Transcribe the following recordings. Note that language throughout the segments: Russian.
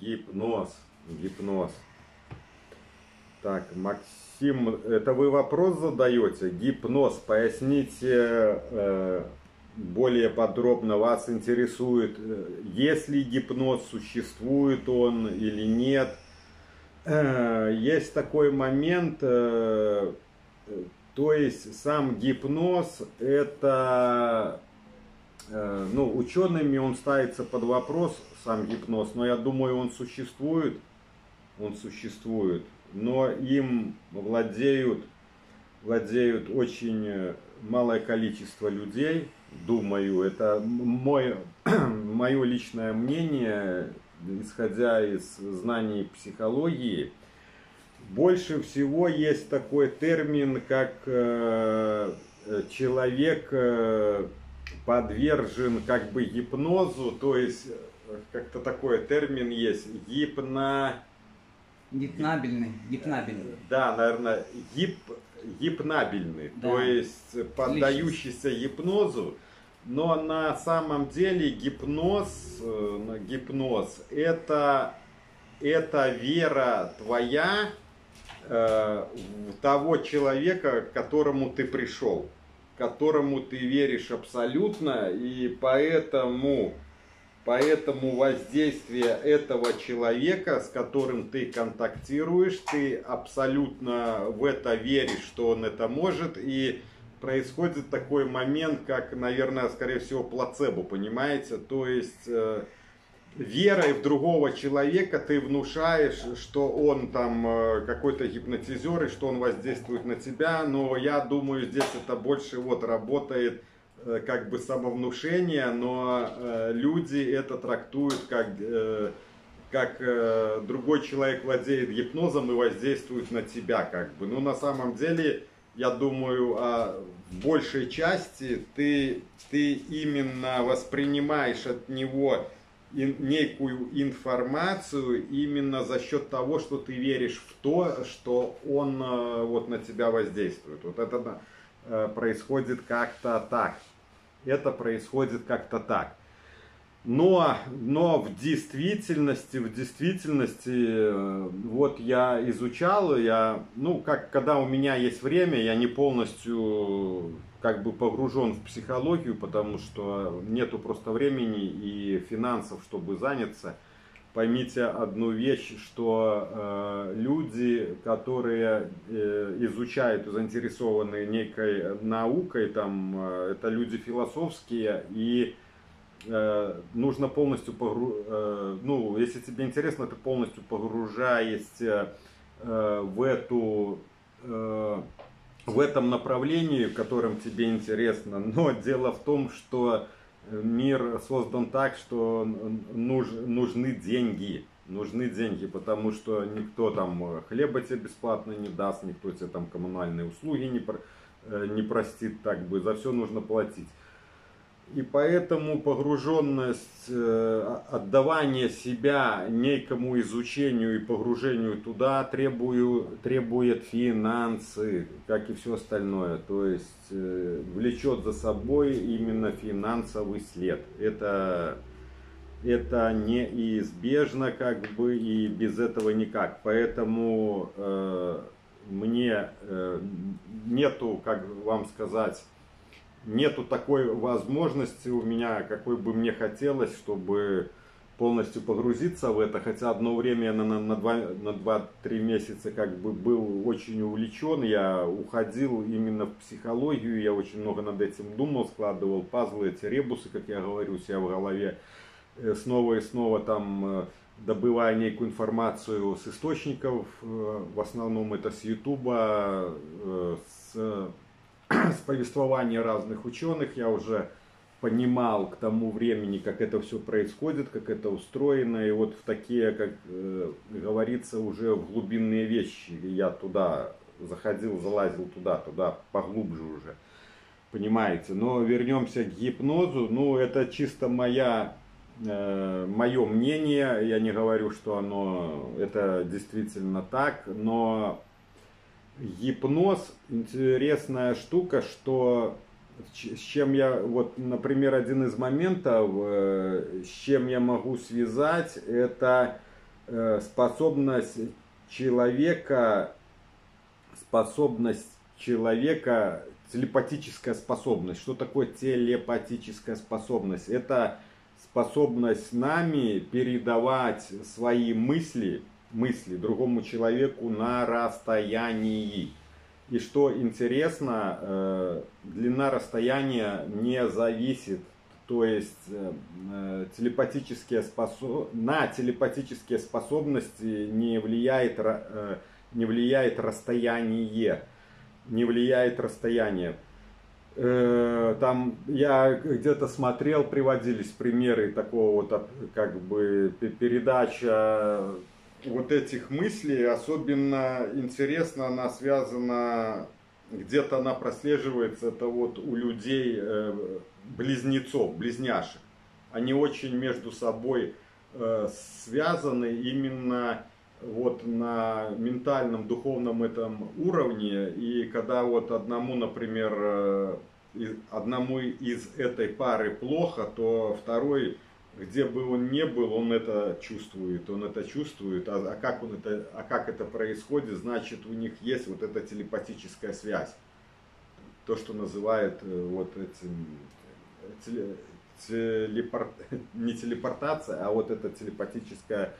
Гипноз. Гипноз. Так, Максим, это вы вопрос задаете? Гипноз, поясните э, более подробно, вас интересует, э, есть ли гипноз, существует он или нет. Э, есть такой момент, э, то есть сам гипноз это Э, ну, учеными он ставится под вопрос, сам гипноз, но я думаю, он существует, он существует, но им владеют, владеют очень малое количество людей, думаю, это мой, мое личное мнение, исходя из знаний психологии, больше всего есть такой термин, как э, человек э, подвержен как бы гипнозу, то есть э, как-то такой термин есть, гипно... Гипнабельный, гипнабельный. Да, наверное, гип, гипнабельный, да. то есть поддающийся гипнозу, но на самом деле гипноз, э, гипноз это, это вера твоя э, в того человека, к которому ты пришел которому ты веришь абсолютно, и поэтому, поэтому воздействие этого человека, с которым ты контактируешь, ты абсолютно в это веришь, что он это может, и происходит такой момент, как, наверное, скорее всего, плацебо, понимаете? То есть э, верой в другого человека ты внушаешь, что он там э, какой-то гипнотизер и что он воздействует на тебя, но я думаю, здесь это больше вот работает как бы самовнушение, но э, люди это трактуют как, как другой человек владеет гипнозом и воздействует на тебя как бы. Но на самом деле, я думаю, а в большей части ты, ты именно воспринимаешь от него некую информацию именно за счет того, что ты веришь в то, что он э, вот на тебя воздействует. Вот это э, происходит как-то так. Это происходит как-то так. Но, но в действительности, в действительности, э, вот я изучал, я, ну, как, когда у меня есть время, я не полностью как бы погружен в психологию, потому что нету просто времени и финансов, чтобы заняться. Поймите одну вещь, что э, люди, которые э, изучают, заинтересованы некой наукой, там, э, это люди философские и Э, нужно полностью погру... Э, ну, если тебе интересно, ты полностью погружаешься э, в эту в этом направлении, в котором тебе интересно. Но дело в том, что мир создан так, что нуж, нужны деньги. Нужны деньги, потому что никто там хлеба тебе бесплатно не даст, никто тебе там коммунальные услуги не, не простит, так бы за все нужно платить. И поэтому погруженность, э, отдавание себя некому изучению и погружению туда требую, требует финансы, как и все остальное. То есть э, влечет за собой именно финансовый след. Это, это неизбежно как бы и без этого никак. Поэтому э, мне э, нету, как вам сказать, нету такой возможности у меня, какой бы мне хотелось, чтобы полностью погрузиться в это, хотя одно время на, на, на 2-3 на месяца как бы был очень увлечен, я уходил именно в психологию, я очень много над этим думал, складывал пазлы, эти ребусы, как я говорю, у себя в голове, э, снова и снова там э, добывая некую информацию с источников, э, в основном это с Ютуба, с с повествования разных ученых я уже понимал к тому времени, как это все происходит, как это устроено. И вот в такие, как э, говорится, уже в глубинные вещи я туда заходил, залазил туда, туда поглубже уже. Понимаете? Но вернемся к гипнозу. Ну, это чисто моя э, мое мнение, я не говорю, что оно это действительно так, но гипноз интересная штука, что с чем я, вот, например, один из моментов, э, с чем я могу связать, это э, способность человека, способность человека, телепатическая способность. Что такое телепатическая способность? Это способность нами передавать свои мысли, мысли другому человеку на расстоянии. И что интересно, э, длина расстояния не зависит, то есть э, э, телепатические способ... на телепатические способности не влияет, не влияет расстояние, не влияет расстояние. Там я где-то смотрел, приводились примеры такого вот как бы передача вот этих мыслей. Особенно интересно она связана, где-то она прослеживается, это вот у людей э, близнецов, близняшек. Они очень между собой э, связаны именно вот на ментальном, духовном этом уровне. И когда вот одному, например, э, одному из этой пары плохо, то второй где бы он ни был, он это чувствует, он это чувствует, а, а, как, он это, а как это происходит, значит у них есть вот эта телепатическая связь. То, что называют э, вот этим, теле, телепорт, не телепортация, а вот эта телепатическая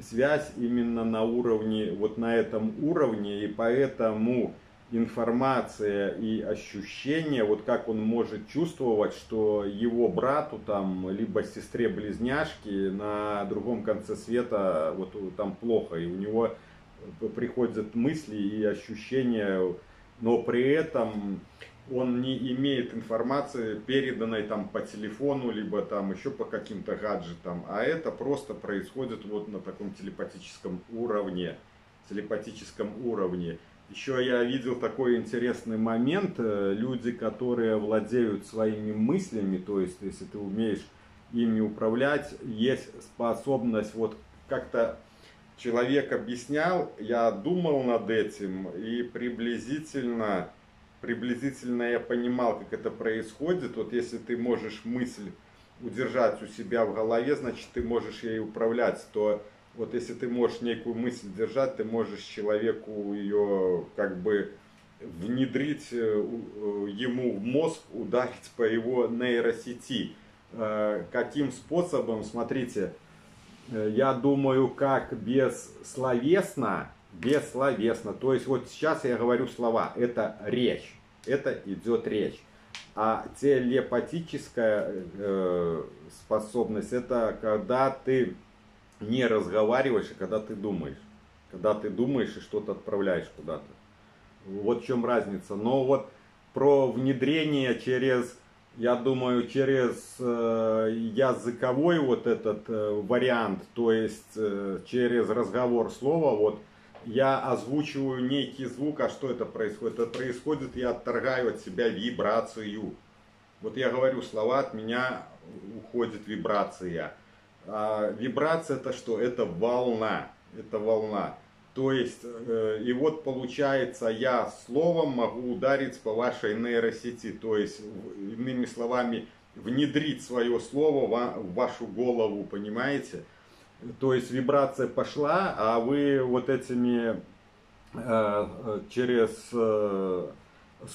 связь именно на уровне, вот на этом уровне, и поэтому информация и ощущение, вот как он может чувствовать, что его брату там, либо сестре близняшки на другом конце света вот там плохо, и у него приходят мысли и ощущения, но при этом он не имеет информации, переданной там по телефону, либо там еще по каким-то гаджетам, а это просто происходит вот на таком телепатическом уровне, телепатическом уровне. Еще я видел такой интересный момент. Э, люди, которые владеют своими мыслями, то есть если ты умеешь ими управлять, есть способность вот как-то человек объяснял, я думал над этим и приблизительно, приблизительно я понимал, как это происходит. Вот если ты можешь мысль удержать у себя в голове, значит ты можешь ей управлять, то вот если ты можешь некую мысль держать, ты можешь человеку ее как бы внедрить э, э, ему в мозг, ударить по его нейросети. Э, каким способом, смотрите, я думаю, как бессловесно, бессловесно, то есть вот сейчас я говорю слова, это речь, это идет речь. А телепатическая э, способность, это когда ты не разговариваешь, а когда ты думаешь. Когда ты думаешь и что-то отправляешь куда-то. Вот в чем разница. Но вот про внедрение через, я думаю, через э, языковой вот этот э, вариант, то есть э, через разговор слова, вот я озвучиваю некий звук, а что это происходит? Это происходит, я отторгаю от себя вибрацию. Вот я говорю слова, от меня уходит вибрация. А вибрация это что? Это волна. Это волна. То есть, э, и вот получается, я словом могу ударить по вашей нейросети. То есть, иными словами, внедрить свое слово в вашу голову, понимаете? То есть вибрация пошла, а вы вот этими э, через э,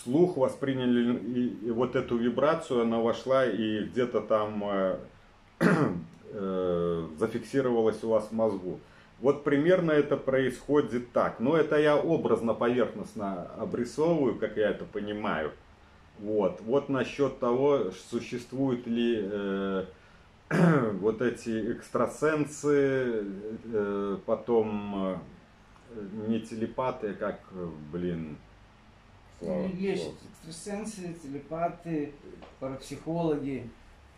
слух восприняли и, вот эту вибрацию, она вошла и где-то там э, зафиксировалось у вас в мозгу. Вот примерно это происходит так. Но это я образно, поверхностно обрисовываю, как я это понимаю. Вот, вот насчет того, существуют ли э, вот эти экстрасенсы, э, потом э, не телепаты, как, блин, Слава, Есть слава. экстрасенсы, телепаты, парапсихологи.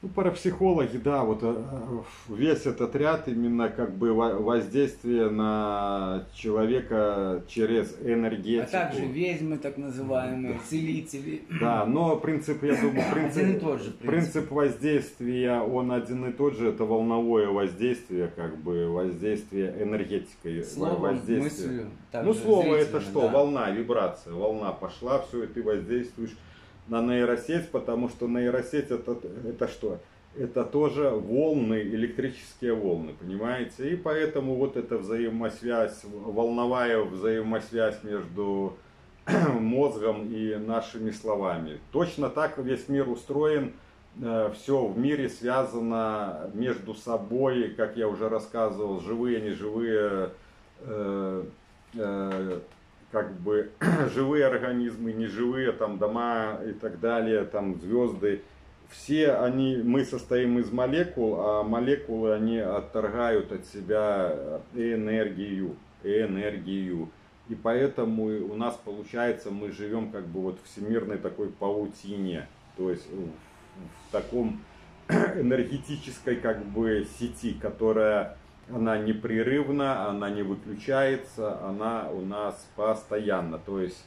Ну, парапсихологи, да, вот э, весь этот ряд именно как бы воздействие на человека через энергетику. А также ведьмы, так называемые, целители. Да, но принцип, я думаю, принцип, один и тот же принцип. принцип воздействия, он один и тот же, это волновое воздействие, как бы воздействие энергетикой. Словом, воздействие. мыслью. Ну, слово это что? Да. Волна, вибрация. Волна пошла, все, и ты воздействуешь на нейросеть, потому что нейросеть это, это что? это тоже волны, электрические волны, понимаете? И поэтому вот эта взаимосвязь, волновая взаимосвязь между мозгом и нашими словами. Точно так весь мир устроен, э, все в мире связано между собой, как я уже рассказывал, живые, неживые, э, э, как бы живые организмы, неживые, там дома и так далее, там звезды все они, мы состоим из молекул, а молекулы, они отторгают от себя энергию, энергию. И поэтому у нас получается, мы живем как бы вот в всемирной такой паутине, то есть в таком энергетической как бы сети, которая она непрерывна, она не выключается, она у нас постоянно. То есть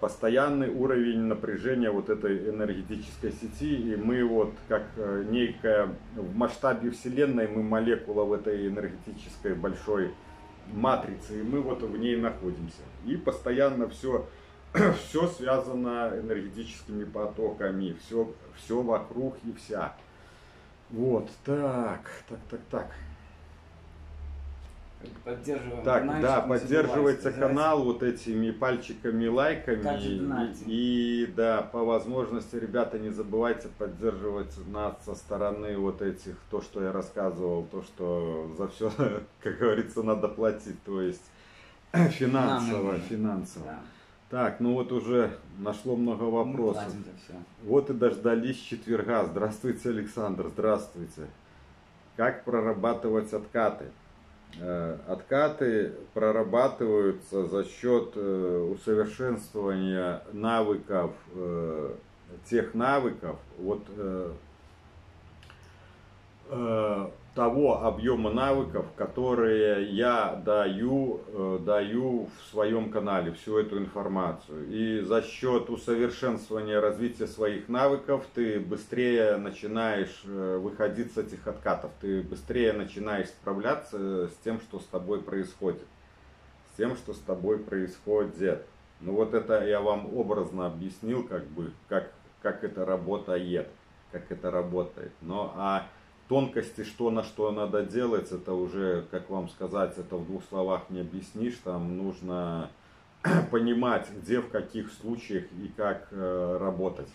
постоянный уровень напряжения вот этой энергетической сети, и мы вот как э, некая в масштабе Вселенной, мы молекула в этой энергетической большой матрице, и мы вот в ней находимся. И постоянно все, все связано энергетическими потоками, все, все вокруг и вся. Вот, так, так, так, так. Поддерживаем так, да, поддерживается канал вот этими пальчиками, лайками. И, и да, по возможности, ребята, не забывайте поддерживать нас со стороны вот этих, то, что я рассказывал, то, что за все, как говорится, надо платить, то есть финансово, финансово. Да. Так, ну вот уже нашло много вопросов. Вот и дождались четверга. Здравствуйте, Александр, здравствуйте. Как прорабатывать откаты? Э, откаты прорабатываются за счет э, усовершенствования навыков, э, тех навыков, вот того объема навыков, которые я даю, э, даю в своем канале, всю эту информацию. И за счет усовершенствования развития своих навыков ты быстрее начинаешь э, выходить с этих откатов, ты быстрее начинаешь справляться с тем, что с тобой происходит. С тем, что с тобой происходит. Ну вот это я вам образно объяснил, как бы, как, как это работает, как это работает. Но а тонкости, что на что надо делать, это уже, как вам сказать, это в двух словах не объяснишь. Там нужно понимать, где, в каких случаях и как э, работать.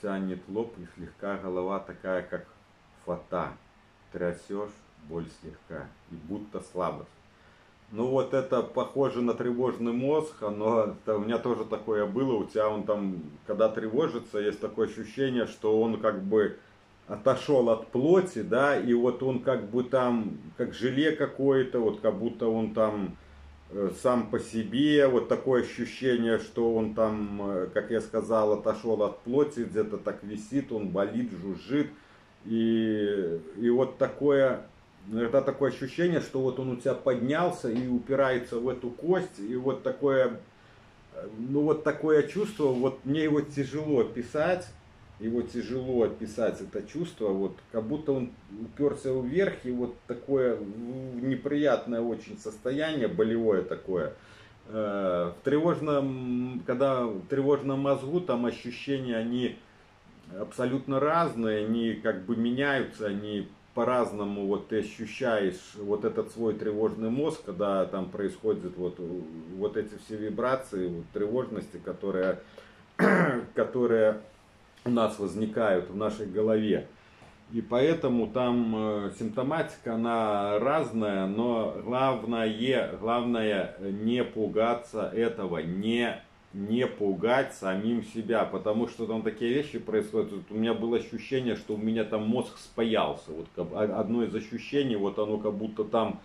Тянет лоб и слегка голова такая, как фата. Трясешь, боль слегка и будто слабость. Ну вот это похоже на тревожный мозг, но это, у меня тоже такое было, у тебя он там, когда тревожится, есть такое ощущение, что он как бы отошел от плоти, да, и вот он как бы там, как желе какое-то, вот как будто он там э, сам по себе, вот такое ощущение, что он там, э, как я сказал, отошел от плоти, где-то так висит, он болит, жужжит, и, и вот такое это такое ощущение, что вот он у тебя поднялся и упирается в эту кость, и вот такое, ну вот такое чувство, вот мне его тяжело описать, его тяжело описать, это чувство, вот как будто он уперся вверх, и вот такое неприятное очень состояние, болевое такое. Э, в тревожном, когда в тревожном мозгу там ощущения, они абсолютно разные, они как бы меняются, они по-разному вот ты ощущаешь вот этот свой тревожный мозг, когда там происходят вот, вот эти все вибрации, вот, тревожности, которые, которые у нас возникают в нашей голове. И поэтому там э, симптоматика, она разная, но главное, главное не пугаться этого, не не пугать самим себя, потому что там такие вещи происходят. Вот у меня было ощущение, что у меня там мозг спаялся. Вот одно из ощущений, вот оно как будто там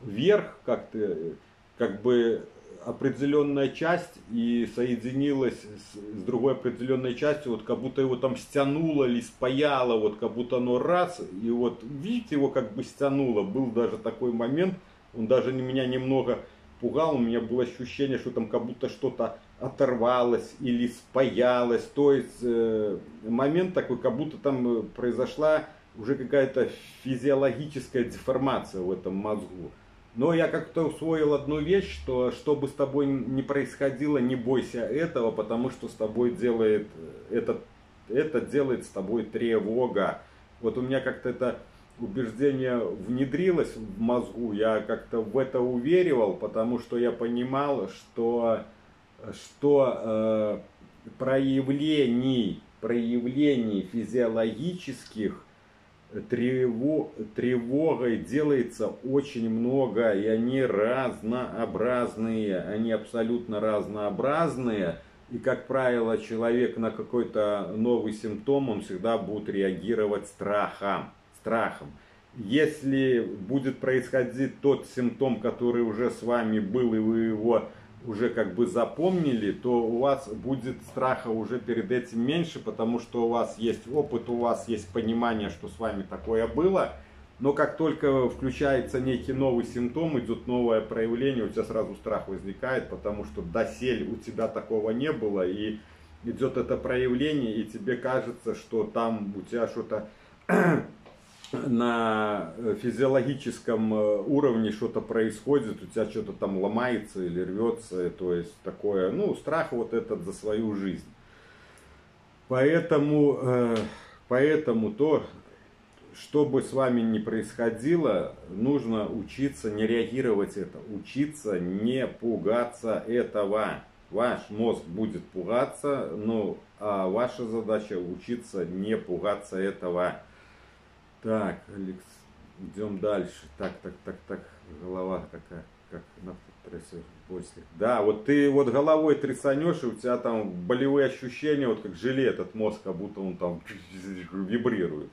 вверх как-то, как бы определенная часть и соединилась с, с другой определенной частью, вот как будто его там стянуло или спаяло, вот как будто оно раз, и вот видите, его как бы стянуло. Был даже такой момент, он даже меня немного пугал, у меня было ощущение, что там как будто что-то оторвалось или спаялось. То есть э, момент такой, как будто там э, произошла уже какая-то физиологическая деформация в этом мозгу. Но я как-то усвоил одну вещь, что что бы с тобой ни происходило, не бойся этого, потому что с тобой делает э, этот это делает с тобой тревога. Вот у меня как-то это убеждение внедрилось в мозгу, я как-то в это уверивал, потому что я понимал, что, что э, проявлений, проявлений физиологических трево, тревогой делается очень много, и они разнообразные, они абсолютно разнообразные. И, как правило, человек на какой-то новый симптом, он всегда будет реагировать страхом. страхом. Если будет происходить тот симптом, который уже с вами был, и вы его уже как бы запомнили, то у вас будет страха уже перед этим меньше, потому что у вас есть опыт, у вас есть понимание, что с вами такое было. Но как только включается некий новый симптом, идет новое проявление, у тебя сразу страх возникает, потому что досель у тебя такого не было, и идет это проявление, и тебе кажется, что там у тебя что-то на физиологическом э, уровне что-то происходит, у тебя что-то там ломается или рвется, то есть такое, ну, страх вот этот за свою жизнь. Поэтому, э, поэтому то, что бы с вами ни происходило, нужно учиться не реагировать это, учиться не пугаться этого. Ваш мозг будет пугаться, но а ваша задача учиться не пугаться этого. Так, Алекс, идем дальше. Так, так, так, так, голова какая, как на трясешь после. Да, вот ты вот головой трясанешь, и у тебя там болевые ощущения, вот как желе этот мозг, как будто он там вибрирует.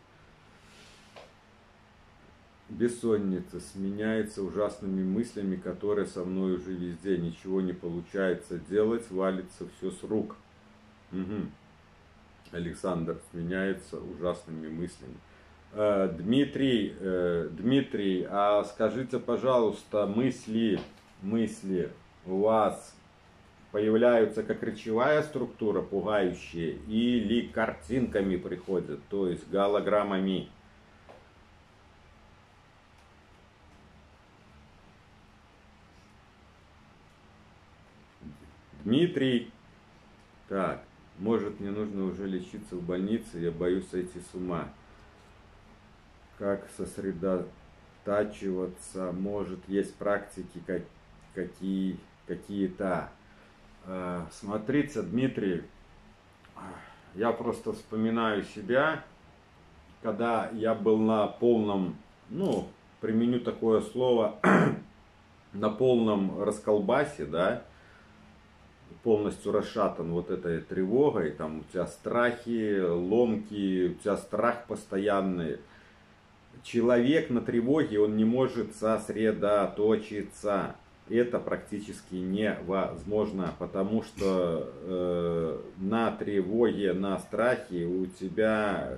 Бессонница сменяется ужасными мыслями, которые со мной уже везде. Ничего не получается делать, валится все с рук. Угу. Александр сменяется ужасными мыслями. Э, Дмитрий, э, Дмитрий, а скажите, пожалуйста, мысли, мысли у вас появляются как речевая структура, пугающие, или картинками приходят, то есть голограммами? Дмитрий, так, может мне нужно уже лечиться в больнице, я боюсь сойти с ума как сосредотачиваться, может, есть практики как, какие, какие-то. А, смотрите, Дмитрий, я просто вспоминаю себя, когда я был на полном, ну, применю такое слово, на полном расколбасе, да, полностью расшатан вот этой тревогой, там у тебя страхи, ломки, у тебя страх постоянный – человек на тревоге, он не может сосредоточиться. Это практически невозможно, потому что э, на тревоге, на страхе у тебя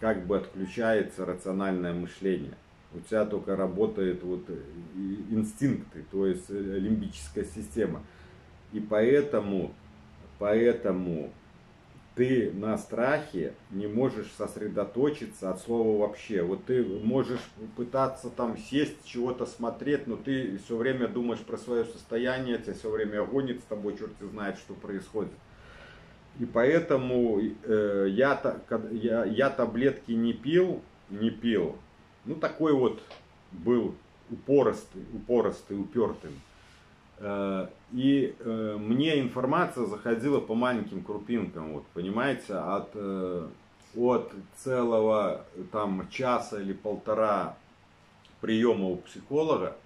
как бы отключается рациональное мышление. У тебя только работает вот инстинкты, то есть лимбическая система. И поэтому, поэтому ты на страхе не можешь сосредоточиться от слова вообще. Вот ты можешь пытаться там сесть, чего-то смотреть, но ты все время думаешь про свое состояние, тебя все время гонит с тобой, черт знает, что происходит. И поэтому э, я, я, я таблетки не пил, не пил. Ну, такой вот был упоростый, упоростый, упертым. Э, и э, мне информация заходила по маленьким крупинкам, вот, понимаете, от, э, от целого там часа или полтора приема у психолога,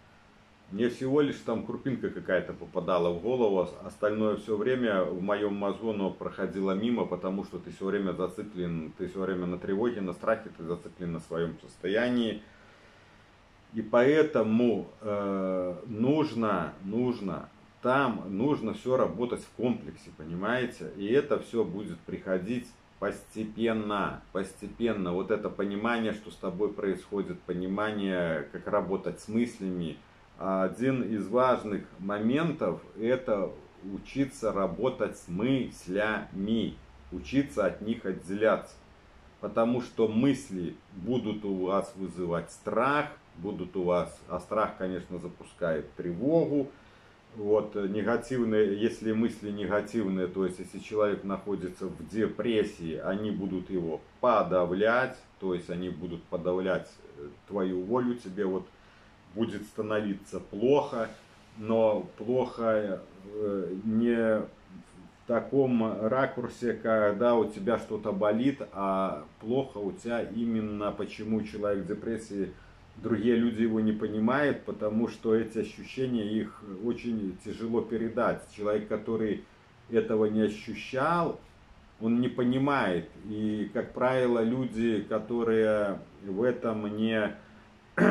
мне всего лишь там крупинка какая-то попадала в голову, остальное все время в моем мозгу оно проходило мимо, потому что ты все время зациклен, ты все время на тревоге, на страхе, ты зациклен на своем состоянии, и поэтому э, нужно, нужно, там нужно все работать в комплексе, понимаете? И это все будет приходить постепенно, постепенно. Вот это понимание, что с тобой происходит, понимание, как работать с мыслями. Один из важных моментов это учиться работать с мыслями, учиться от них отделяться. Потому что мысли будут у вас вызывать страх, будут у вас, а страх, конечно, запускает тревогу, вот негативные, если мысли негативные, то есть если человек находится в депрессии, они будут его подавлять, то есть они будут подавлять э, твою волю, тебе вот будет становиться плохо, но плохо э, не в таком ракурсе, когда у тебя что-то болит, а плохо у тебя именно почему человек в депрессии другие люди его не понимают, потому что эти ощущения их очень тяжело передать. Человек, который этого не ощущал, он не понимает. И, как правило, люди, которые в этом не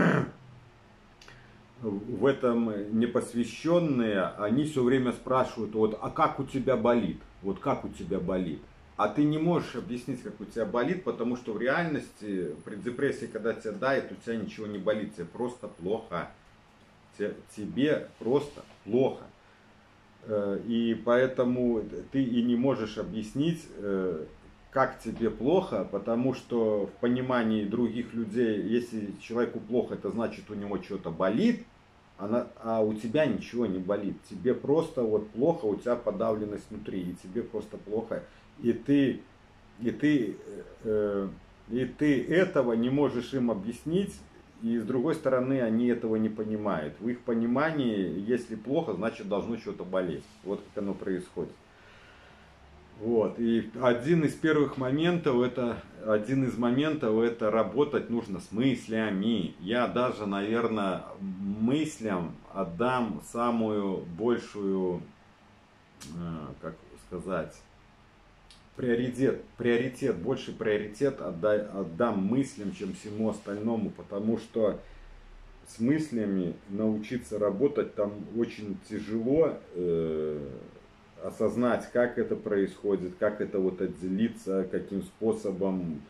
в этом не посвященные, они все время спрашивают, вот, а как у тебя болит? Вот как у тебя болит? А ты не можешь объяснить, как у тебя болит, потому что в реальности при депрессии, когда тебя дает, у тебя ничего не болит, тебе просто плохо. Тебе просто плохо. Э, и поэтому ты и не можешь объяснить, э, как тебе плохо, потому что в понимании других людей, если человеку плохо, это значит у него что-то болит, а, у тебя ничего не болит. Тебе просто вот плохо, у тебя подавленность внутри, и тебе просто плохо и ты, и ты, э, и ты этого не можешь им объяснить, и с другой стороны, они этого не понимают. В их понимании, если плохо, значит должно что-то болеть. Вот как оно происходит. Вот. И один из первых моментов, это, один из моментов, это работать нужно с мыслями. Я даже, наверное, мыслям отдам самую большую, э, как сказать, приоритет, приоритет, больше приоритет отдай, отдам мыслям, чем всему остальному, потому что с мыслями научиться работать там очень тяжело э, осознать, как это происходит, как это вот отделиться, каким способом.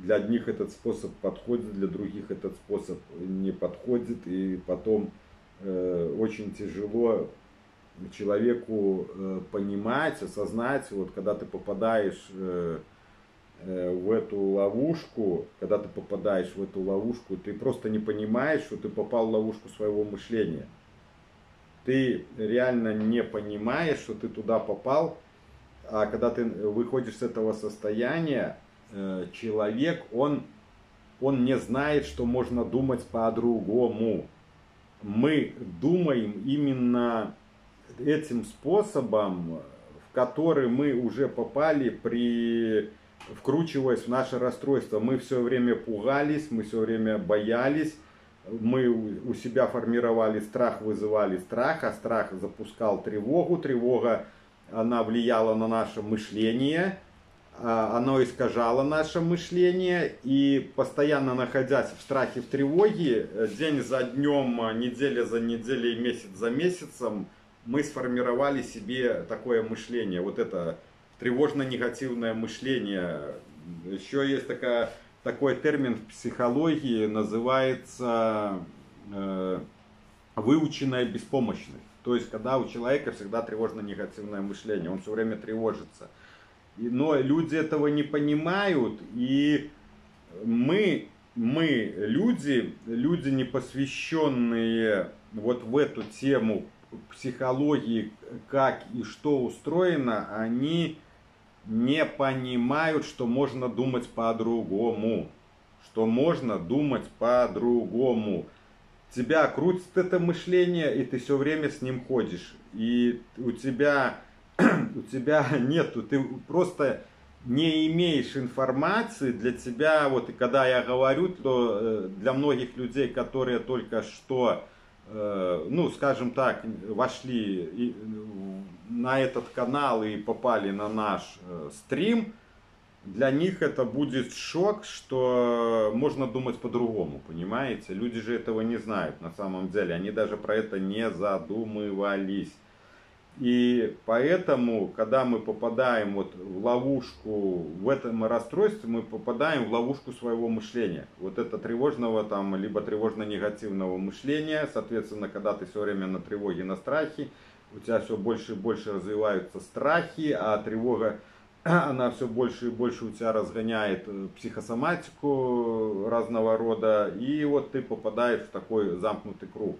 Для одних этот способ подходит, для других этот способ не подходит, и потом э, очень тяжело человеку э, понимать, осознать, вот когда ты попадаешь э, э, в эту ловушку, когда ты попадаешь в эту ловушку, ты просто не понимаешь, что ты попал в ловушку своего мышления. Ты реально не понимаешь, что ты туда попал, а когда ты выходишь с этого состояния, человек, он, он не знает, что можно думать по-другому. Мы думаем именно этим способом, в который мы уже попали при вкручиваясь в наше расстройство, мы все время пугались, мы все время боялись, мы у себя формировали страх, вызывали страх, а страх запускал тревогу, тревога, она влияла на наше мышление, а, оно искажало наше мышление, и постоянно находясь в страхе, в тревоге, день за днем, неделя за неделей, месяц за месяцем, мы сформировали себе такое мышление, вот это тревожно-негативное мышление. Еще есть такая, такой термин в психологии, называется э, выученная беспомощность. То есть, когда у человека всегда тревожно-негативное мышление, он все время тревожится. И, но люди этого не понимают, и мы, мы люди, люди не посвященные вот в эту тему психологии, как и что устроено, они не понимают, что можно думать по-другому. Что можно думать по-другому. Тебя крутит это мышление, и ты все время с ним ходишь. И у тебя, у тебя нету, ты просто не имеешь информации для тебя, вот и когда я говорю, то э, для многих людей, которые только что ну, скажем так, вошли на этот канал и попали на наш э, стрим, для них это будет шок, что можно думать по-другому, понимаете? Люди же этого не знают на самом деле, они даже про это не задумывались. И поэтому, когда мы попадаем вот в ловушку, в этом расстройстве, мы попадаем в ловушку своего мышления. Вот это тревожного там, либо тревожно-негативного мышления. Соответственно, когда ты все время на тревоге, на страхе, у тебя все больше и больше развиваются страхи, а тревога, она все больше и больше у тебя разгоняет э, психосоматику разного рода. И вот ты попадаешь в такой замкнутый круг.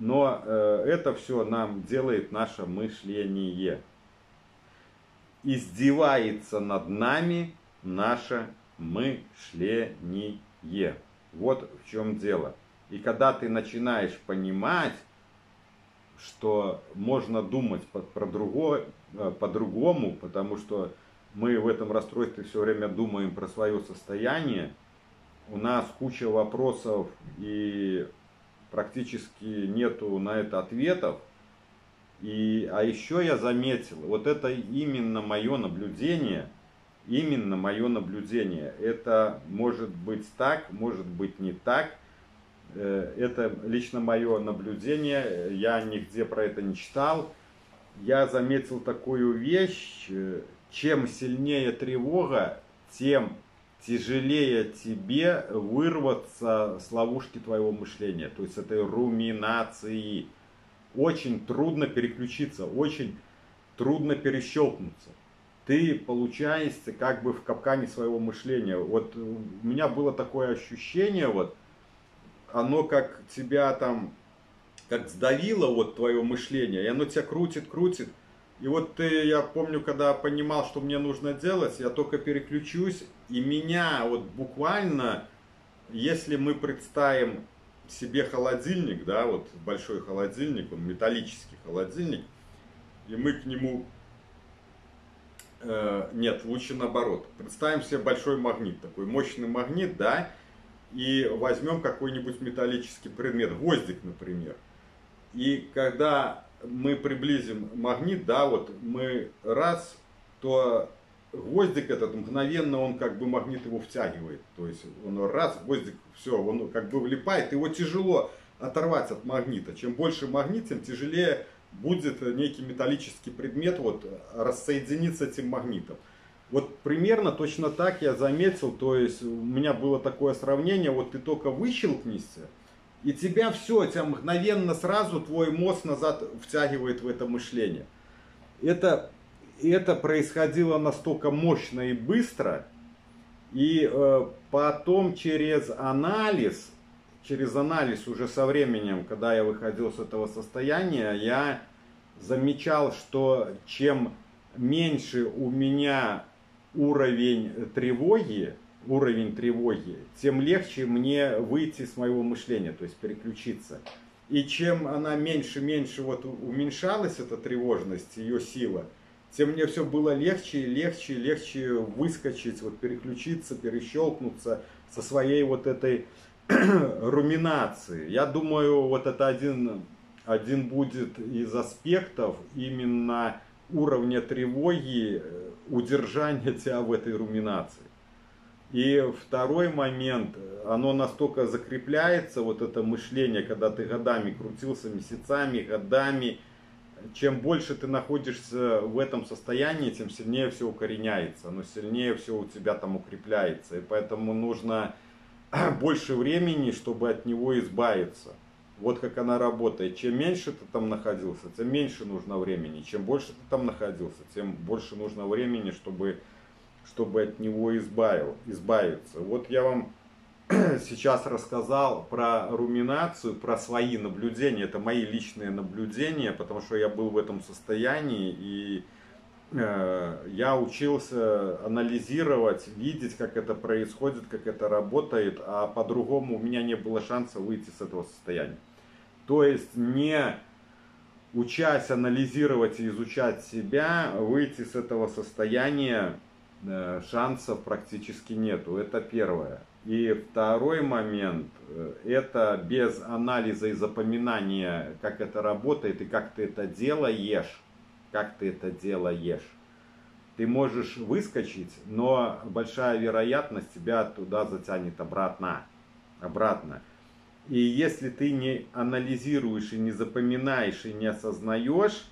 Но э, это все нам делает наше мышление. Издевается над нами наше мышление. Вот в чем дело. И когда ты начинаешь понимать, что можно думать по, про другое, э, по-другому, потому что мы в этом расстройстве все время думаем про свое состояние, у нас куча вопросов и практически нету на это ответов. И, а еще я заметил, вот это именно мое наблюдение, именно мое наблюдение. Это может быть так, может быть не так. Э, это лично мое наблюдение, я нигде про это не читал. Я заметил такую вещь, э, чем сильнее тревога, тем тяжелее тебе вырваться с ловушки твоего мышления, то есть этой руминации. Очень трудно переключиться, очень трудно перещелкнуться. Ты получаешься как бы в капкане своего мышления. Вот у меня было такое ощущение, вот, оно как тебя там, как сдавило вот твое мышление, и оно тебя крутит, крутит, и вот ты, я помню, когда понимал, что мне нужно делать, я только переключусь, и меня вот буквально, если мы представим себе холодильник, да, вот большой холодильник, он металлический холодильник, и мы к нему, э, нет, лучше наоборот, представим себе большой магнит, такой мощный магнит, да, и возьмем какой-нибудь металлический предмет, гвоздик, например. И когда мы приблизим магнит, да, вот мы раз, то гвоздик этот мгновенно он как бы магнит его втягивает. То есть он раз, гвоздик, все, он как бы влипает, его тяжело оторвать от магнита. Чем больше магнит, тем тяжелее будет некий металлический предмет вот, рассоединиться этим магнитом. Вот примерно точно так я заметил, то есть у меня было такое сравнение, вот ты только выщелкнешься, и тебя все, тебя мгновенно сразу твой мозг назад втягивает в это мышление. Это, это происходило настолько мощно и быстро, и э, потом через анализ, через анализ уже со временем, когда я выходил с этого состояния, я замечал, что чем меньше у меня уровень тревоги, уровень тревоги, тем легче мне выйти с моего мышления, то есть переключиться. И чем она меньше-меньше вот уменьшалась, эта тревожность, ее сила, тем мне все было легче и легче легче выскочить, вот переключиться, перещелкнуться со своей вот этой руминации. Я думаю, вот это один, один будет из аспектов именно уровня тревоги, э, удержания тебя в этой руминации. И второй момент, оно настолько закрепляется, вот это мышление, когда ты годами крутился, месяцами, годами, чем больше ты находишься в этом состоянии, тем сильнее все укореняется, оно сильнее все у тебя там укрепляется. И поэтому нужно больше времени, чтобы от него избавиться. Вот как она работает. Чем меньше ты там находился, тем меньше нужно времени. Чем больше ты там находился, тем больше нужно времени, чтобы чтобы от него избавил, избавиться. Вот я вам сейчас рассказал про руминацию, про свои наблюдения. Это мои личные наблюдения, потому что я был в этом состоянии и э, я учился анализировать, видеть, как это происходит, как это работает, а по-другому у меня не было шанса выйти с этого состояния. То есть не учась анализировать и изучать себя, выйти с этого состояния Э, шансов практически нету. Это первое. И второй момент, э, это без анализа и запоминания, как это работает и как ты это делаешь, как ты это делаешь. Ты можешь выскочить, но большая вероятность тебя туда затянет обратно. обратно. И если ты не анализируешь и не запоминаешь и не осознаешь,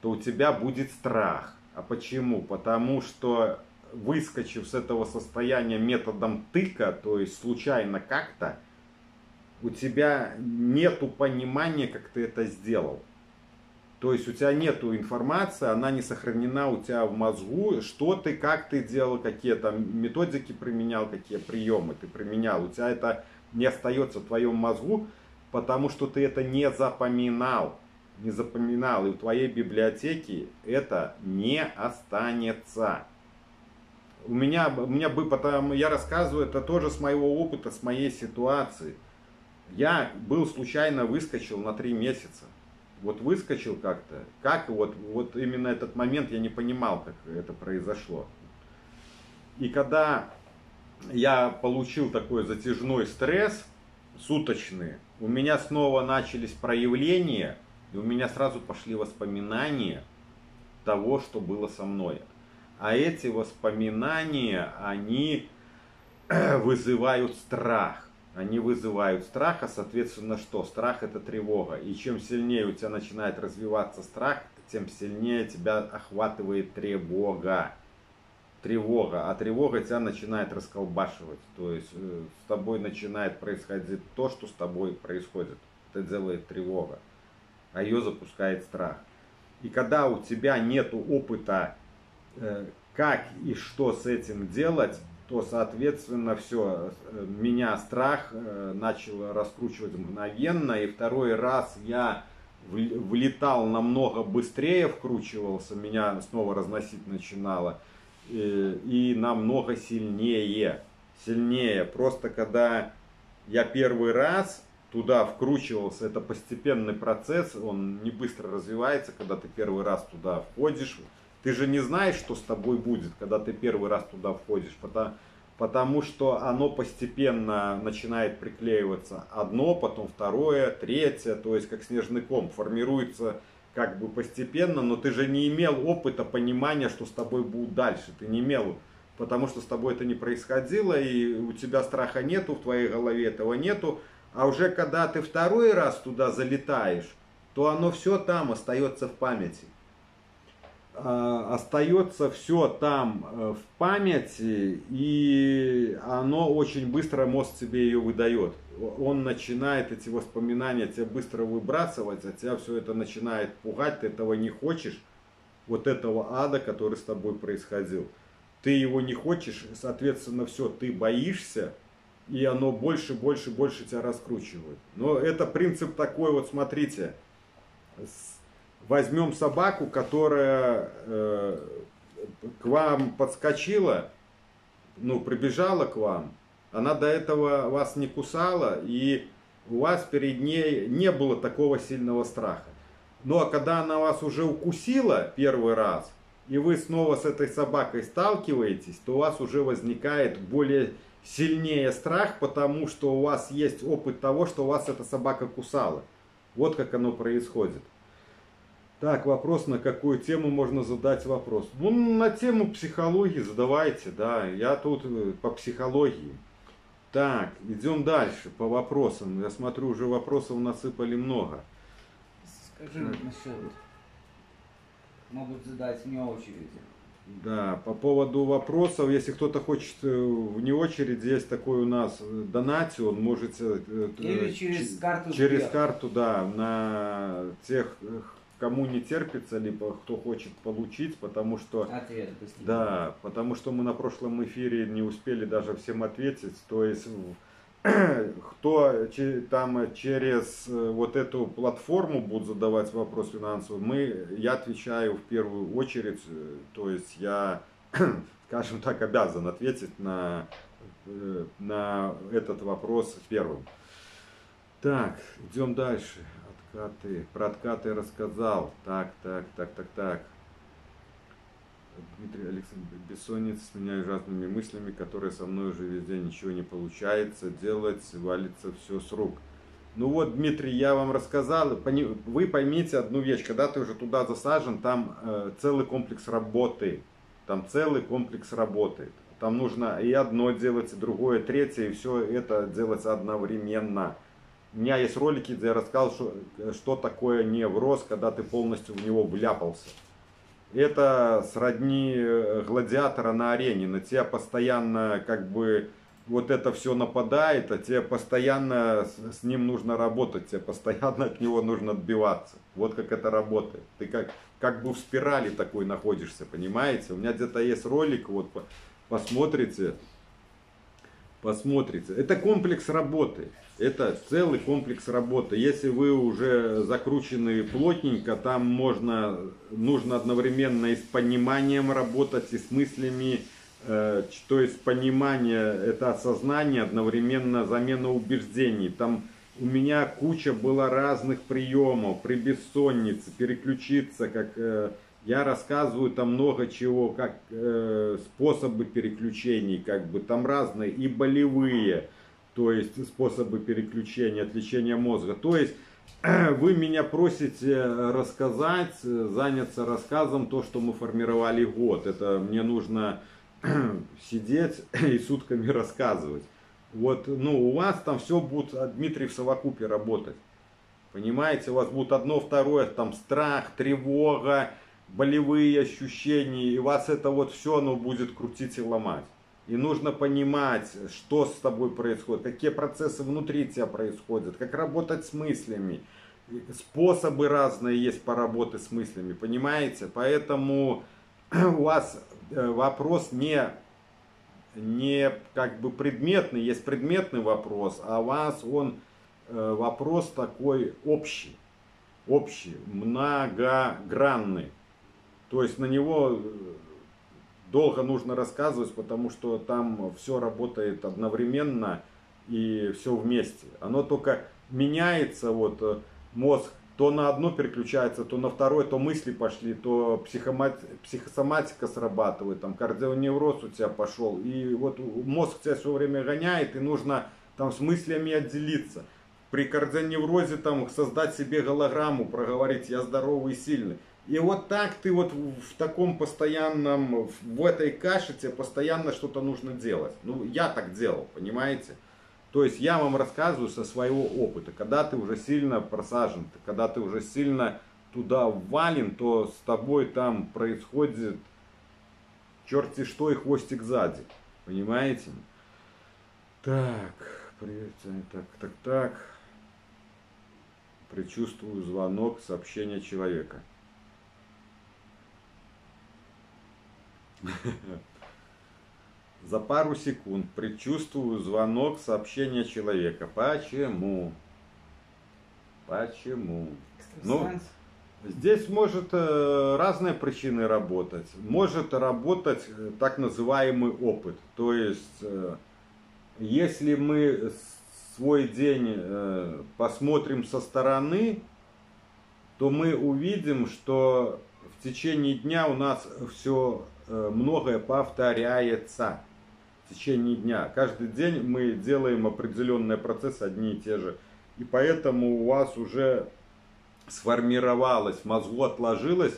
то у тебя будет страх. А почему? Потому что выскочив с этого состояния методом тыка, то есть случайно как-то, у тебя нету понимания, как ты это сделал. То есть у тебя нету информации, она не сохранена у тебя в мозгу, что ты, как ты делал, какие там методики применял, какие приемы ты применял. У тебя это не остается в твоем мозгу. потому что ты это не запоминал. Не запоминал, и в твоей библиотеке это не останется. У меня, у меня бы, потому, я рассказываю это тоже с моего опыта, с моей ситуации. Я был случайно выскочил на три месяца. Вот выскочил как-то. Как вот, вот именно этот момент я не понимал, как это произошло. И когда я получил такой затяжной стресс, суточный, у меня снова начались проявления, и у меня сразу пошли воспоминания того, что было со мной. А эти воспоминания, они вызывают страх. Они вызывают страх, а соответственно что? Страх это тревога. И чем сильнее у тебя начинает развиваться страх, тем сильнее тебя охватывает тревога тревога, а тревога тебя начинает расколбашивать. То есть э, с тобой начинает происходить то, что с тобой происходит. Это делает тревога, а ее запускает страх. И когда у тебя нет опыта, как и что с этим делать, то, соответственно, все, э, меня страх начал раскручивать мгновенно, и второй раз я влетал намного быстрее, вкручивался, меня снова разносить начинало – Э, и намного сильнее. Сильнее. Просто когда я первый раз туда вкручивался, это постепенный процесс, он не быстро развивается, когда ты первый раз туда входишь. Ты же не знаешь, что с тобой будет, когда ты первый раз туда входишь, потому, потому что оно постепенно начинает приклеиваться одно, потом второе, третье, то есть как снежный ком формируется как бы постепенно, но ты же не имел опыта понимания, что с тобой будет дальше. Ты не имел, потому что с тобой это не происходило, и у тебя страха нету, в твоей голове этого нету. А уже когда ты второй раз туда залетаешь, то оно все там остается в памяти. А, остается все там э, в памяти, и оно очень быстро мозг тебе ее выдает. Он начинает эти воспоминания тебе быстро выбрасывать, а тебя все это начинает пугать, ты этого не хочешь, вот этого ада, который с тобой происходил. Ты его не хочешь, соответственно, все, ты боишься, и оно больше, больше, больше тебя раскручивает. Но это принцип такой, вот смотрите, возьмем собаку, которая э, к вам подскочила, ну, прибежала к вам, она до этого вас не кусала, и у вас перед ней не было такого сильного страха. Ну а когда она вас уже укусила первый раз, и вы снова с этой собакой сталкиваетесь, то у вас уже возникает более сильнее страх, потому что у вас есть опыт того, что у вас эта собака кусала. Вот как оно происходит. Так, вопрос, на какую тему можно задать вопрос? Ну, на тему психологии задавайте, да, я тут э, по психологии. Так, идем дальше по вопросам. Я смотрю, уже вопросов насыпали много. Скажи насчет, могут задать вне очереди. Да, по поводу вопросов, если кто-то хочет э, вне очереди, есть такой у нас э, донати, он можете... Или через карту. Через карту, да, на тех кому не терпится, либо кто хочет получить, потому что... Ответ быстрее. Да, потому что мы на прошлом эфире не успели даже всем ответить. То есть, кто там через э, вот эту платформу будут задавать вопрос финансовый, мы, я отвечаю в первую очередь, э, то есть я, скажем так, обязан ответить на, э, на этот вопрос первым. Так, идем дальше откаты. Про откаты рассказал. Так, так, так, так, так. Дмитрий Александрович Бессонница, сменяю разными мыслями, которые со мной уже везде ничего не получается делать, валится все с рук. Ну вот, Дмитрий, я вам рассказал, вы поймите одну вещь, когда ты уже туда засажен, там э, целый комплекс работы, там целый комплекс работы. Там нужно и одно делать, и другое, и третье, и все это делать одновременно. У меня есть ролики, где я рассказал, что, что такое невроз, когда ты полностью в него вляпался. Это сродни э, гладиатора на арене. На тебя постоянно как бы вот это все нападает, а тебе постоянно с ним нужно работать, тебе постоянно от него нужно отбиваться. Вот как это работает. Ты как, как бы в спирали такой находишься, понимаете? У меня где-то есть ролик, вот посмотрите, посмотрите. Это комплекс работы. Это целый комплекс работы. Если вы уже закручены плотненько, там можно, нужно одновременно и с пониманием работать, и с мыслями, э, то есть понимание, это осознание, одновременно замена убеждений. Там у меня куча было разных приемов, при бессоннице, переключиться, как э, я рассказываю там много чего, как э, способы переключений, как бы там разные и болевые то есть способы переключения, отвлечения мозга. То есть вы меня просите рассказать, заняться рассказом то, что мы формировали год. Это мне нужно сидеть и сутками рассказывать. Вот, ну, у вас там все будет, Дмитрий, в совокупе работать. Понимаете, у вас будет одно, второе, там страх, тревога, болевые ощущения, и вас это вот все, оно будет крутить и ломать. И нужно понимать, что с тобой происходит, какие процессы внутри тебя происходят, как работать с мыслями. Способы разные есть по работе с мыслями, понимаете? Поэтому у вас э, вопрос не, не как бы предметный, есть предметный вопрос, а у вас он э, вопрос такой общий, общий, многогранный. То есть на него долго нужно рассказывать, потому что там все работает одновременно и все вместе. Оно только меняется, вот э, мозг то на одно переключается, то на второе, то мысли пошли, то психосоматика срабатывает, там кардионевроз у тебя пошел. И вот мозг тебя все время гоняет, и нужно там с мыслями отделиться. При кардионеврозе там создать себе голограмму, проговорить «я здоровый и сильный». И вот так ты вот в таком постоянном, в этой каше тебе постоянно что-то нужно делать. Ну, я так делал, понимаете? То есть я вам рассказываю со своего опыта. Когда ты уже сильно просажен, когда ты уже сильно туда вален, то с тобой там происходит черти что и хвостик сзади. Понимаете? Так, привет, так, так, так. Причувствую звонок, сообщение человека. За пару секунд предчувствую звонок сообщения человека. Почему? Почему? Ну, здесь может э, разные причины работать. Может работать э, так называемый опыт. То есть, э, если мы свой день э, посмотрим со стороны, то мы увидим, что в течение дня у нас все многое повторяется в течение дня. Каждый день мы делаем определенные процессы одни и те же. И поэтому у вас уже сформировалось, в мозгу отложилось,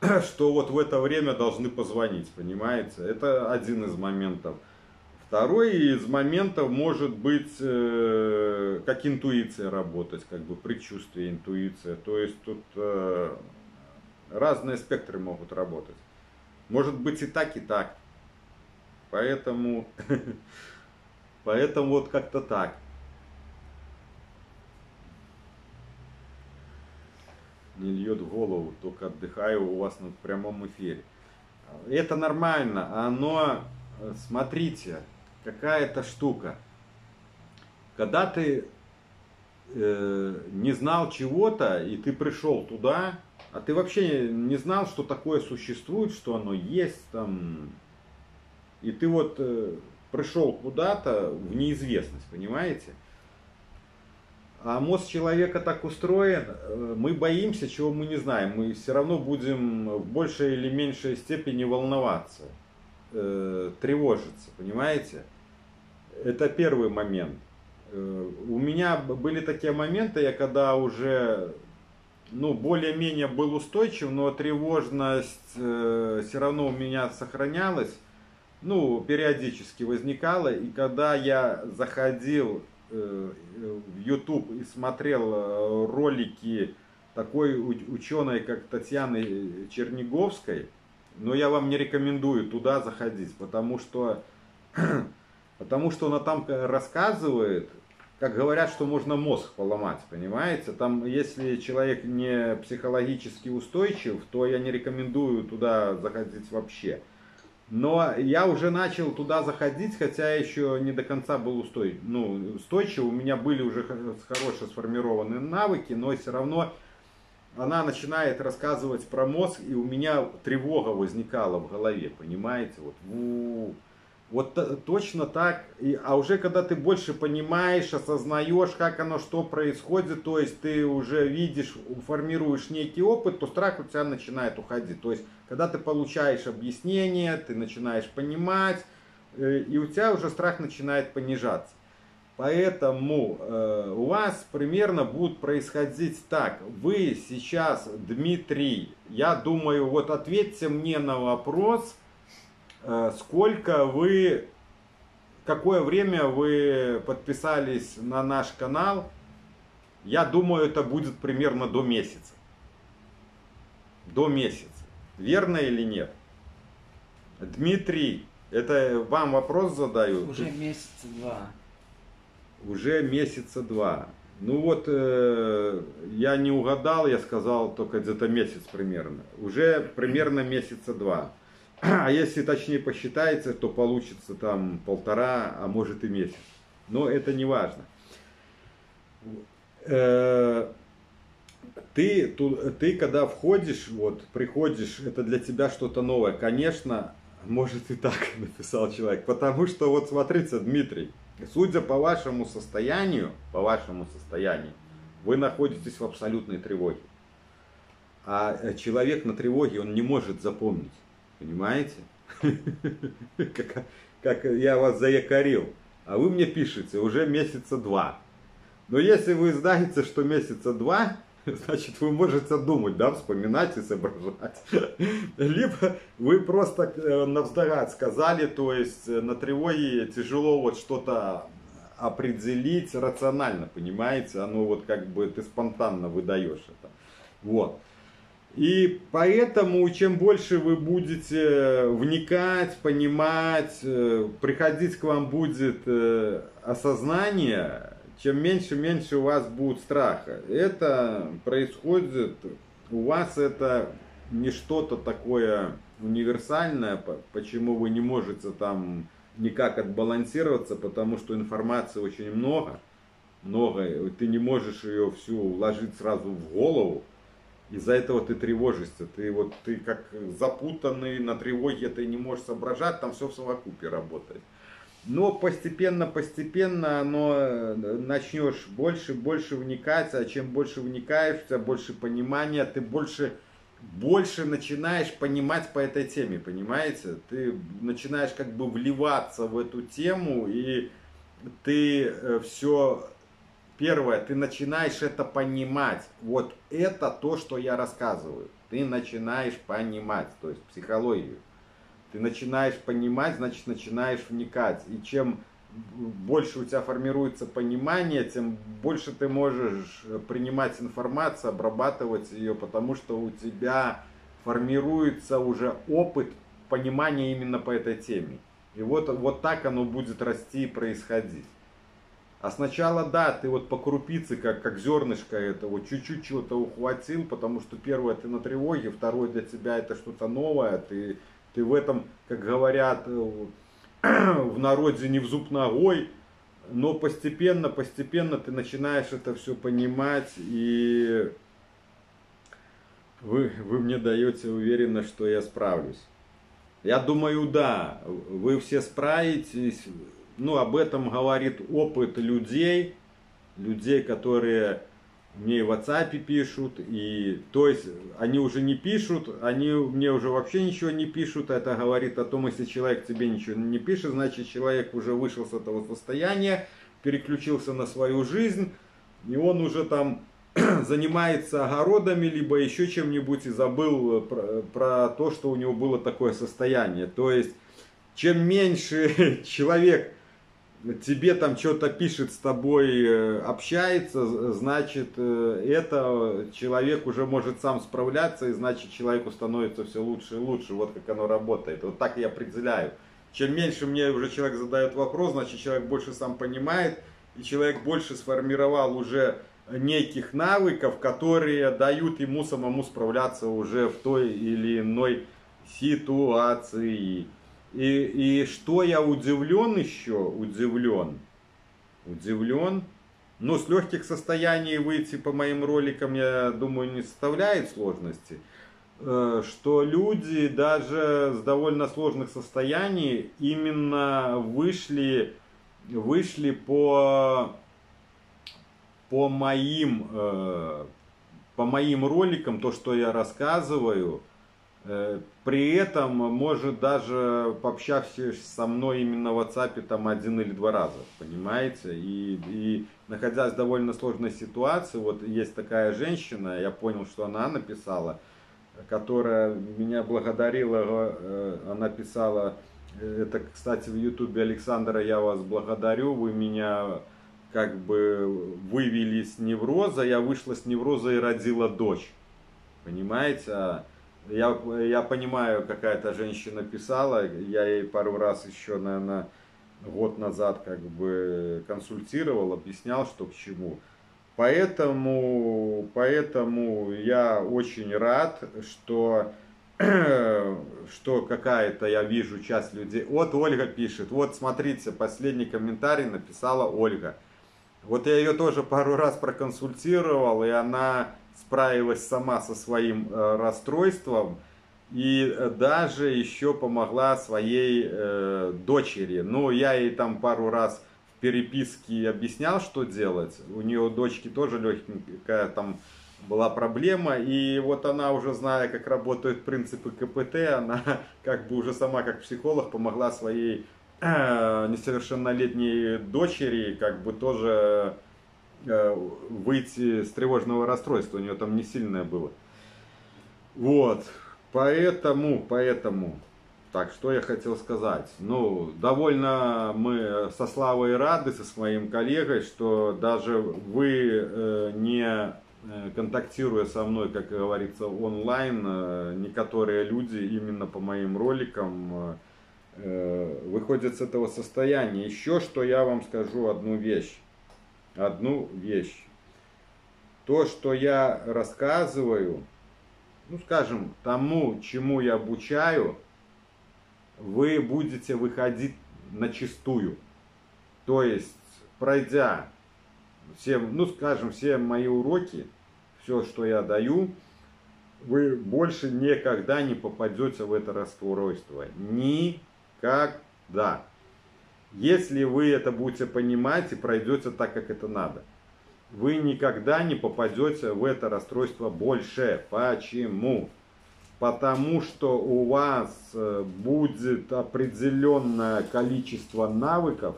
что вот в это время должны позвонить, понимаете? Это один из моментов. Второй из моментов может быть э, как интуиция работать, как бы предчувствие, интуиция. То есть тут э, разные спектры могут работать. Может быть и так, и так. Поэтому, поэтому вот как-то так. Не льет в голову, только отдыхаю у вас на прямом эфире. Это нормально, оно, смотрите, какая-то штука. Когда ты э, не знал чего-то, и ты пришел туда, а ты вообще не знал, что такое существует, что оно есть там. И ты вот э, пришел куда-то в неизвестность, понимаете? А мозг человека так устроен, э, мы боимся, чего мы не знаем. Мы все равно будем в большей или меньшей степени волноваться, э, тревожиться, понимаете? Это первый момент. Э, у меня были такие моменты, я когда уже ну, более-менее был устойчив, но тревожность э, все равно у меня сохранялась, ну, периодически возникала. И когда я заходил э, в YouTube и смотрел э, ролики такой ученой, как Татьяны Черниговской, но я вам не рекомендую туда заходить, потому что, потому что она там рассказывает как говорят, что можно мозг поломать, понимаете? Там, если человек не психологически устойчив, то я не рекомендую туда заходить вообще. Но я уже начал туда заходить, хотя еще не до конца был устой, ну, устойчив. У меня были уже хорошо сформированные навыки, но все равно она начинает рассказывать про мозг, и у меня тревога возникала в голове, понимаете? Вот, у, вот точно так. И, а уже когда ты больше понимаешь, осознаешь, как оно, что происходит, то есть ты уже видишь, формируешь некий опыт, то страх у тебя начинает уходить. То есть когда ты получаешь объяснение, ты начинаешь понимать, э, и у тебя уже страх начинает понижаться. Поэтому э, у вас примерно будет происходить так. Вы сейчас, Дмитрий, я думаю, вот ответьте мне на вопрос, э, сколько вы, какое время вы подписались на наш канал. Я думаю, это будет примерно до месяца. До месяца. Верно или нет? Дмитрий, это вам вопрос задаю. Уже месяца два. Уже месяца два. Ну вот, э, я не угадал, я сказал только где-то месяц примерно. Уже примерно месяца два. А если точнее посчитается, то получится там полтора, а может и месяц. Но это не важно. Э, ты, ты когда входишь, вот, приходишь, это для тебя что-то новое. Конечно, может и так написал человек. Потому что, вот смотрите, Дмитрий, судя по вашему состоянию, по вашему состоянию, вы находитесь в абсолютной тревоге. А э, человек на тревоге, он не может запомнить. Понимаете? Как, как я вас заякорил. А вы мне пишете уже месяца два. Но если вы знаете, что месяца два, Значит, вы можете думать, да, вспоминать и соображать. Либо вы просто э, на вздогад сказали, то есть э, на тревоге тяжело вот что-то определить рационально, понимаете? Оно вот как бы ты спонтанно выдаешь это. Вот. И поэтому, чем больше вы будете вникать, понимать, э, приходить к вам будет осознание, чем меньше, меньше у вас будет страха. Это происходит, у вас это не что-то такое универсальное, почему вы не можете там никак отбалансироваться, потому что информации очень много, много, ты не можешь ее всю вложить сразу в голову, из-за этого ты тревожишься, ты вот ты как запутанный на тревоге, ты не можешь соображать, там все в совокупе работает. Но постепенно, постепенно оно э, начнешь больше, больше вникать, а чем больше вникаешь, у тебя больше понимания, ты больше, больше начинаешь понимать по этой теме, понимаете? Ты начинаешь как бы вливаться в эту тему, и ты э, все, первое, ты начинаешь это понимать. Вот это то, что я рассказываю. Ты начинаешь понимать, то есть психологию ты начинаешь понимать, значит начинаешь вникать. И чем больше у тебя формируется понимание, тем больше ты можешь принимать информацию, обрабатывать ее, потому что у тебя формируется уже опыт понимания именно по этой теме. И вот, вот так оно будет расти и происходить. А сначала, да, ты вот по крупице, как, как зернышко это, вот чуть-чуть чего-то ухватил, потому что первое, ты на тревоге, второе, для тебя это что-то новое, ты ты в этом, как говорят э, в народе, не в зуб ногой, но постепенно, постепенно ты начинаешь это все понимать, и вы, вы мне даете уверенность, что я справлюсь. Я думаю, да, вы все справитесь. Ну, об этом говорит опыт людей, людей, которые мне и в WhatsApp пишут, и то есть они уже не пишут, они мне уже вообще ничего не пишут, это говорит о том, если человек тебе ничего не пишет, значит человек уже вышел с этого состояния, переключился на свою жизнь, и он уже там занимается огородами, либо еще чем-нибудь и забыл про, про то, что у него было такое состояние. То есть, чем меньше человек тебе там что-то пишет с тобой, э, общается, значит, э, это человек уже может сам справляться, и значит, человеку становится все лучше и лучше. Вот как оно работает. Вот так я определяю. Чем меньше мне уже человек задает вопрос, значит, человек больше сам понимает, и человек больше сформировал уже неких навыков, которые дают ему самому справляться уже в той или иной ситуации. И, и что я удивлен еще, удивлен, удивлен, ну, с легких состояний выйти по моим роликам, я думаю, не составляет сложности. Э, что люди даже с довольно сложных состояний именно вышли, вышли по, по моим, э, по моим роликам, то, что я рассказываю, при этом, может, даже пообщавшись со мной именно в WhatsApp там один или два раза, понимаете? И, и находясь в довольно сложной ситуации, вот есть такая женщина, я понял, что она написала, которая меня благодарила, э, она писала, это, кстати, в Ютубе Александра, я вас благодарю, вы меня как бы вывели с невроза, я вышла с невроза и родила дочь. Понимаете? Я, я понимаю, какая-то женщина писала, я ей пару раз еще, наверное, год назад как бы консультировал, объяснял, что к чему. Поэтому, поэтому я очень рад, что, что какая-то, я вижу, часть людей. Вот Ольга пишет, вот смотрите, последний комментарий написала Ольга. Вот я ее тоже пару раз проконсультировал, и она справилась сама со своим э, расстройством и э, даже еще помогла своей э, дочери. Ну, я ей там пару раз в переписке объяснял, что делать. У нее дочки тоже легенькая там была проблема, и вот она уже зная, как работают принципы КПТ, она как бы уже сама как психолог помогла своей несовершеннолетней дочери как бы тоже выйти с тревожного расстройства, у нее там не сильное было. Вот, поэтому, поэтому, так, что я хотел сказать? Ну, довольно мы со Славой рады, со моим коллегой, что даже вы э, не э, контактируя со мной, как говорится, онлайн, некоторые люди именно по моим роликам выходят с этого состояния. Еще что я вам скажу одну вещь одну вещь. То, что я рассказываю, ну скажем, тому, чему я обучаю, вы будете выходить на чистую. То есть, пройдя все, ну скажем, все мои уроки, все, что я даю, вы больше никогда не попадете в это расстройство. Никогда если вы это будете понимать и пройдете так, как это надо. Вы никогда не попадете в это расстройство больше. Почему? Потому что у вас э, будет определенное количество навыков,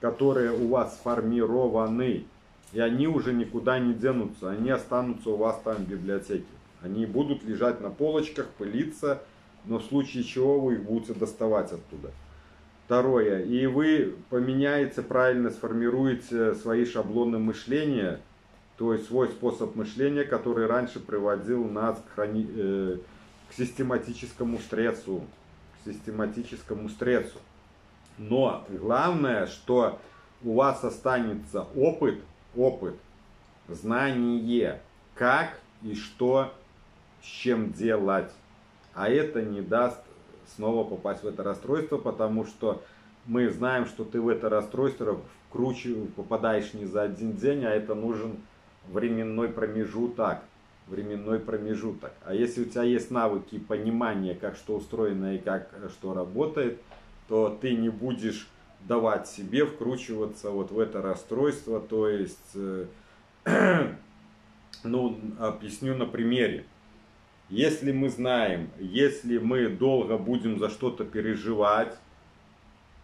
которые у вас сформированы, и они уже никуда не денутся, они останутся у вас там в библиотеке. Они будут лежать на полочках, пылиться, но в случае чего вы их будете доставать оттуда. Второе, и вы поменяете, правильно сформируете свои шаблоны мышления, то есть свой способ мышления, который раньше приводил нас к, храни... э, к систематическому стрессу, к систематическому стрессу. Но главное, что у вас останется опыт, опыт, знание, как и что с чем делать. А это не даст снова попасть в это расстройство, потому что мы знаем, что ты в это расстройство вкручиваешь, попадаешь не за один день, а это нужен временной промежуток. Временной промежуток. А если у тебя есть навыки понимания, как что устроено и как что работает, то ты не будешь давать себе вкручиваться вот в это расстройство. То есть, э, ну, объясню на примере. Если мы знаем, если мы долго будем за что-то переживать,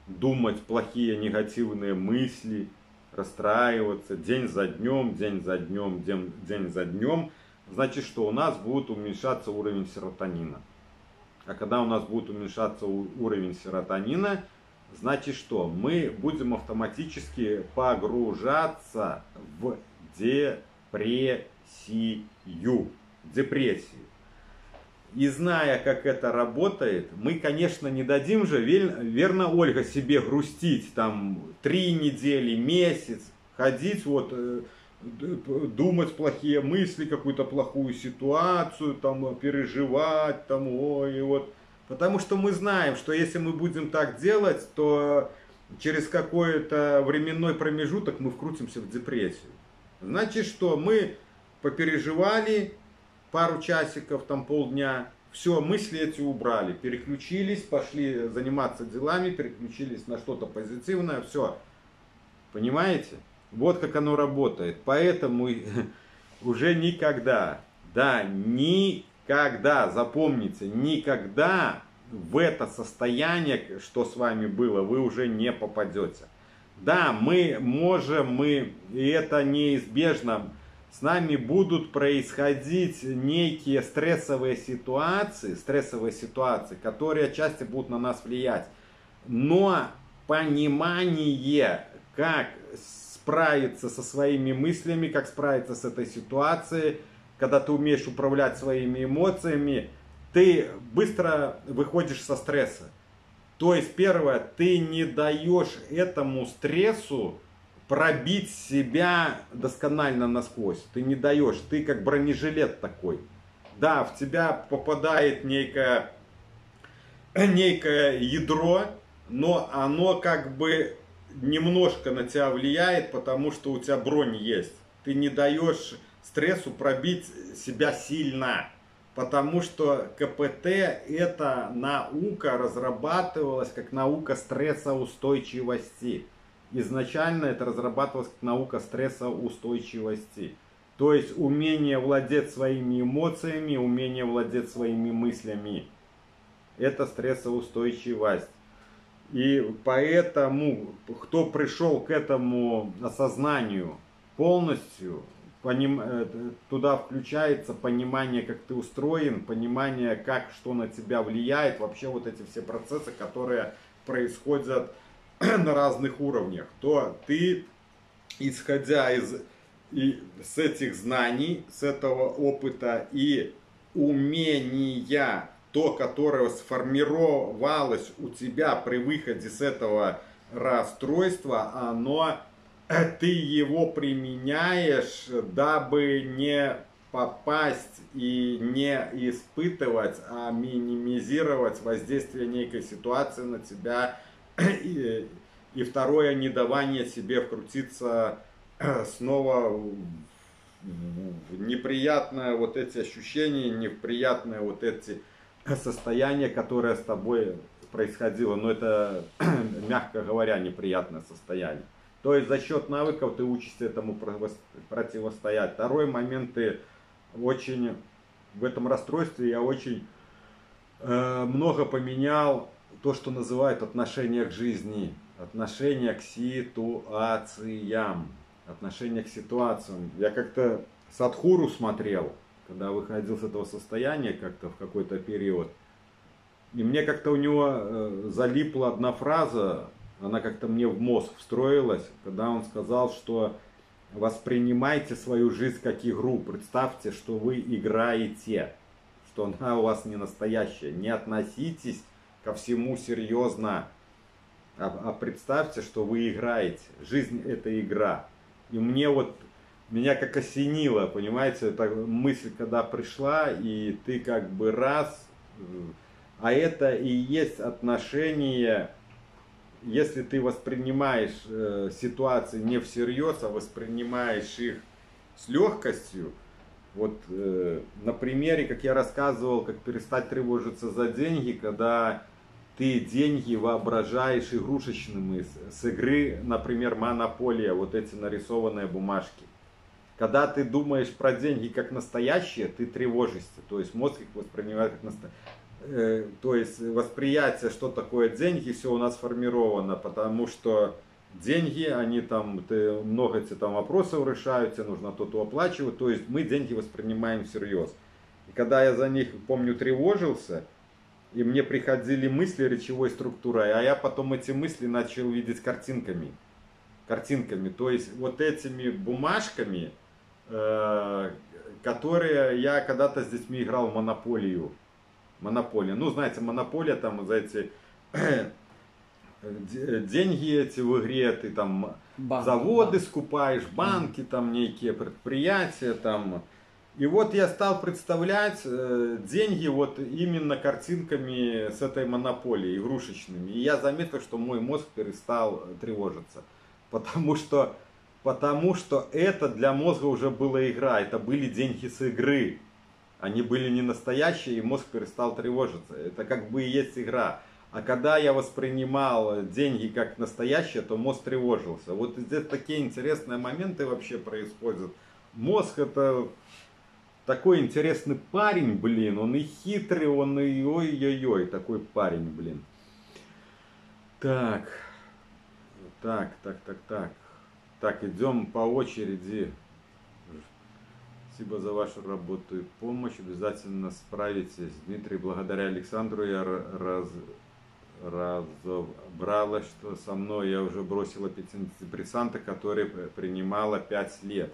думать плохие негативные мысли, расстраиваться день за днем, день за днем, день, день за днем, значит, что у нас будет уменьшаться уровень серотонина. А когда у нас будет уменьшаться уровень серотонина, значит что? Мы будем автоматически погружаться в депрессию. Депрессию. И зная, как это работает, мы, конечно, не дадим же, верно, Ольга, себе грустить там три недели, месяц, ходить вот, э, думать плохие мысли, какую-то плохую ситуацию, там, переживать, там, ой, вот. Потому что мы знаем, что если мы будем так делать, то через какой-то временной промежуток мы вкрутимся в депрессию. Значит, что мы попереживали пару часиков, там полдня, все, мысли эти убрали, переключились, пошли заниматься делами, переключились на что-то позитивное, все. Понимаете? Вот как оно работает. Поэтому уже никогда, да, никогда, запомните, никогда в это состояние, что с вами было, вы уже не попадете. Да, мы можем, мы, и это неизбежно, с нами будут происходить некие стрессовые ситуации, стрессовые ситуации, которые отчасти будут на нас влиять. Но понимание, как справиться со своими мыслями, как справиться с этой ситуацией, когда ты умеешь управлять своими эмоциями, ты быстро выходишь со стресса. То есть, первое, ты не даешь этому стрессу пробить себя досконально насквозь. Ты не даешь, ты как бронежилет такой. Да, в тебя попадает некое, некое ядро, но оно как бы немножко на тебя влияет, потому что у тебя бронь есть. Ты не даешь стрессу пробить себя сильно. Потому что КПТ это наука разрабатывалась как наука стрессоустойчивости. Изначально это разрабатывалось как наука стрессоустойчивости. То есть умение владеть своими эмоциями, умение владеть своими мыслями. Это стрессоустойчивость. И поэтому, кто пришел к этому осознанию полностью, поним, э, туда включается понимание, как ты устроен, понимание, как что на тебя влияет, вообще вот эти все процессы, которые происходят на разных уровнях, то ты, исходя из и с этих знаний, с этого опыта и умения то, которое сформировалось у тебя при выходе с этого расстройства, оно, ты его применяешь, дабы не попасть и не испытывать, а минимизировать воздействие некой ситуации на тебя. И, и второе, не давание себе вкрутиться снова в неприятное вот эти ощущения, неприятные вот эти состояние, которое с тобой происходило, но это, мягко говоря, неприятное состояние. То есть за счет навыков ты учишься этому противостоять. Второй момент, ты очень в этом расстройстве я очень э, много поменял то, что называют отношение к жизни, отношение к ситуациям, отношение к ситуациям. Я как-то Садхуру смотрел, когда выходил с этого состояния как-то в какой-то период. И мне как-то у него э, залипла одна фраза, она как-то мне в мозг встроилась, когда он сказал, что воспринимайте свою жизнь как игру, представьте, что вы играете, что она у вас не настоящая. Не относитесь ко всему серьезно, а, а представьте, что вы играете. Жизнь это игра. И мне вот меня как осенило, понимаете, эта мысль, когда пришла, и ты как бы раз, а это и есть отношение, если ты воспринимаешь э, ситуации не всерьез, а воспринимаешь их с легкостью, вот э, на примере, как я рассказывал, как перестать тревожиться за деньги, когда ты деньги воображаешь игрушечными с игры, например, монополия, вот эти нарисованные бумажки. Когда ты думаешь про деньги как настоящие, ты тревожишься. То есть мозг их воспринимает как настоящие. Э, то есть восприятие, что такое деньги, все у нас формировано, потому что деньги, они там, ты, много тебе там вопросов решают, тебе нужно то-то оплачивать. То есть мы деньги воспринимаем всерьез. И когда я за них, помню, тревожился, и мне приходили мысли речевой структурой, а я потом эти мысли начал видеть картинками. Картинками. То есть вот этими бумажками, Э, которые я когда-то с детьми играл в Монополию. Монополия. Ну, знаете, Монополия там за эти деньги эти в игре, ты там банк, заводы банк. скупаешь, банки там некие предприятия там. И вот я стал представлять э, деньги вот именно картинками с этой монополией, игрушечными. И я заметил, что мой мозг перестал тревожиться. Потому что, потому что это для мозга уже была игра. Это были деньги с игры. Они были не настоящие, и мозг перестал тревожиться. Это как бы и есть игра. А когда я воспринимал деньги как настоящие, то мозг тревожился. Вот здесь такие интересные моменты вообще происходят. Мозг это такой интересный парень, блин, он и хитрый, он и ой-ой-ой, такой парень, блин. Так, так, так, так, так. Так, идем по очереди. Спасибо за вашу работу и помощь. Обязательно справитесь. Дмитрий, благодаря Александру я раз, разобралась, что со мной я уже бросила антидепрессанты, которые принимала 5 лет.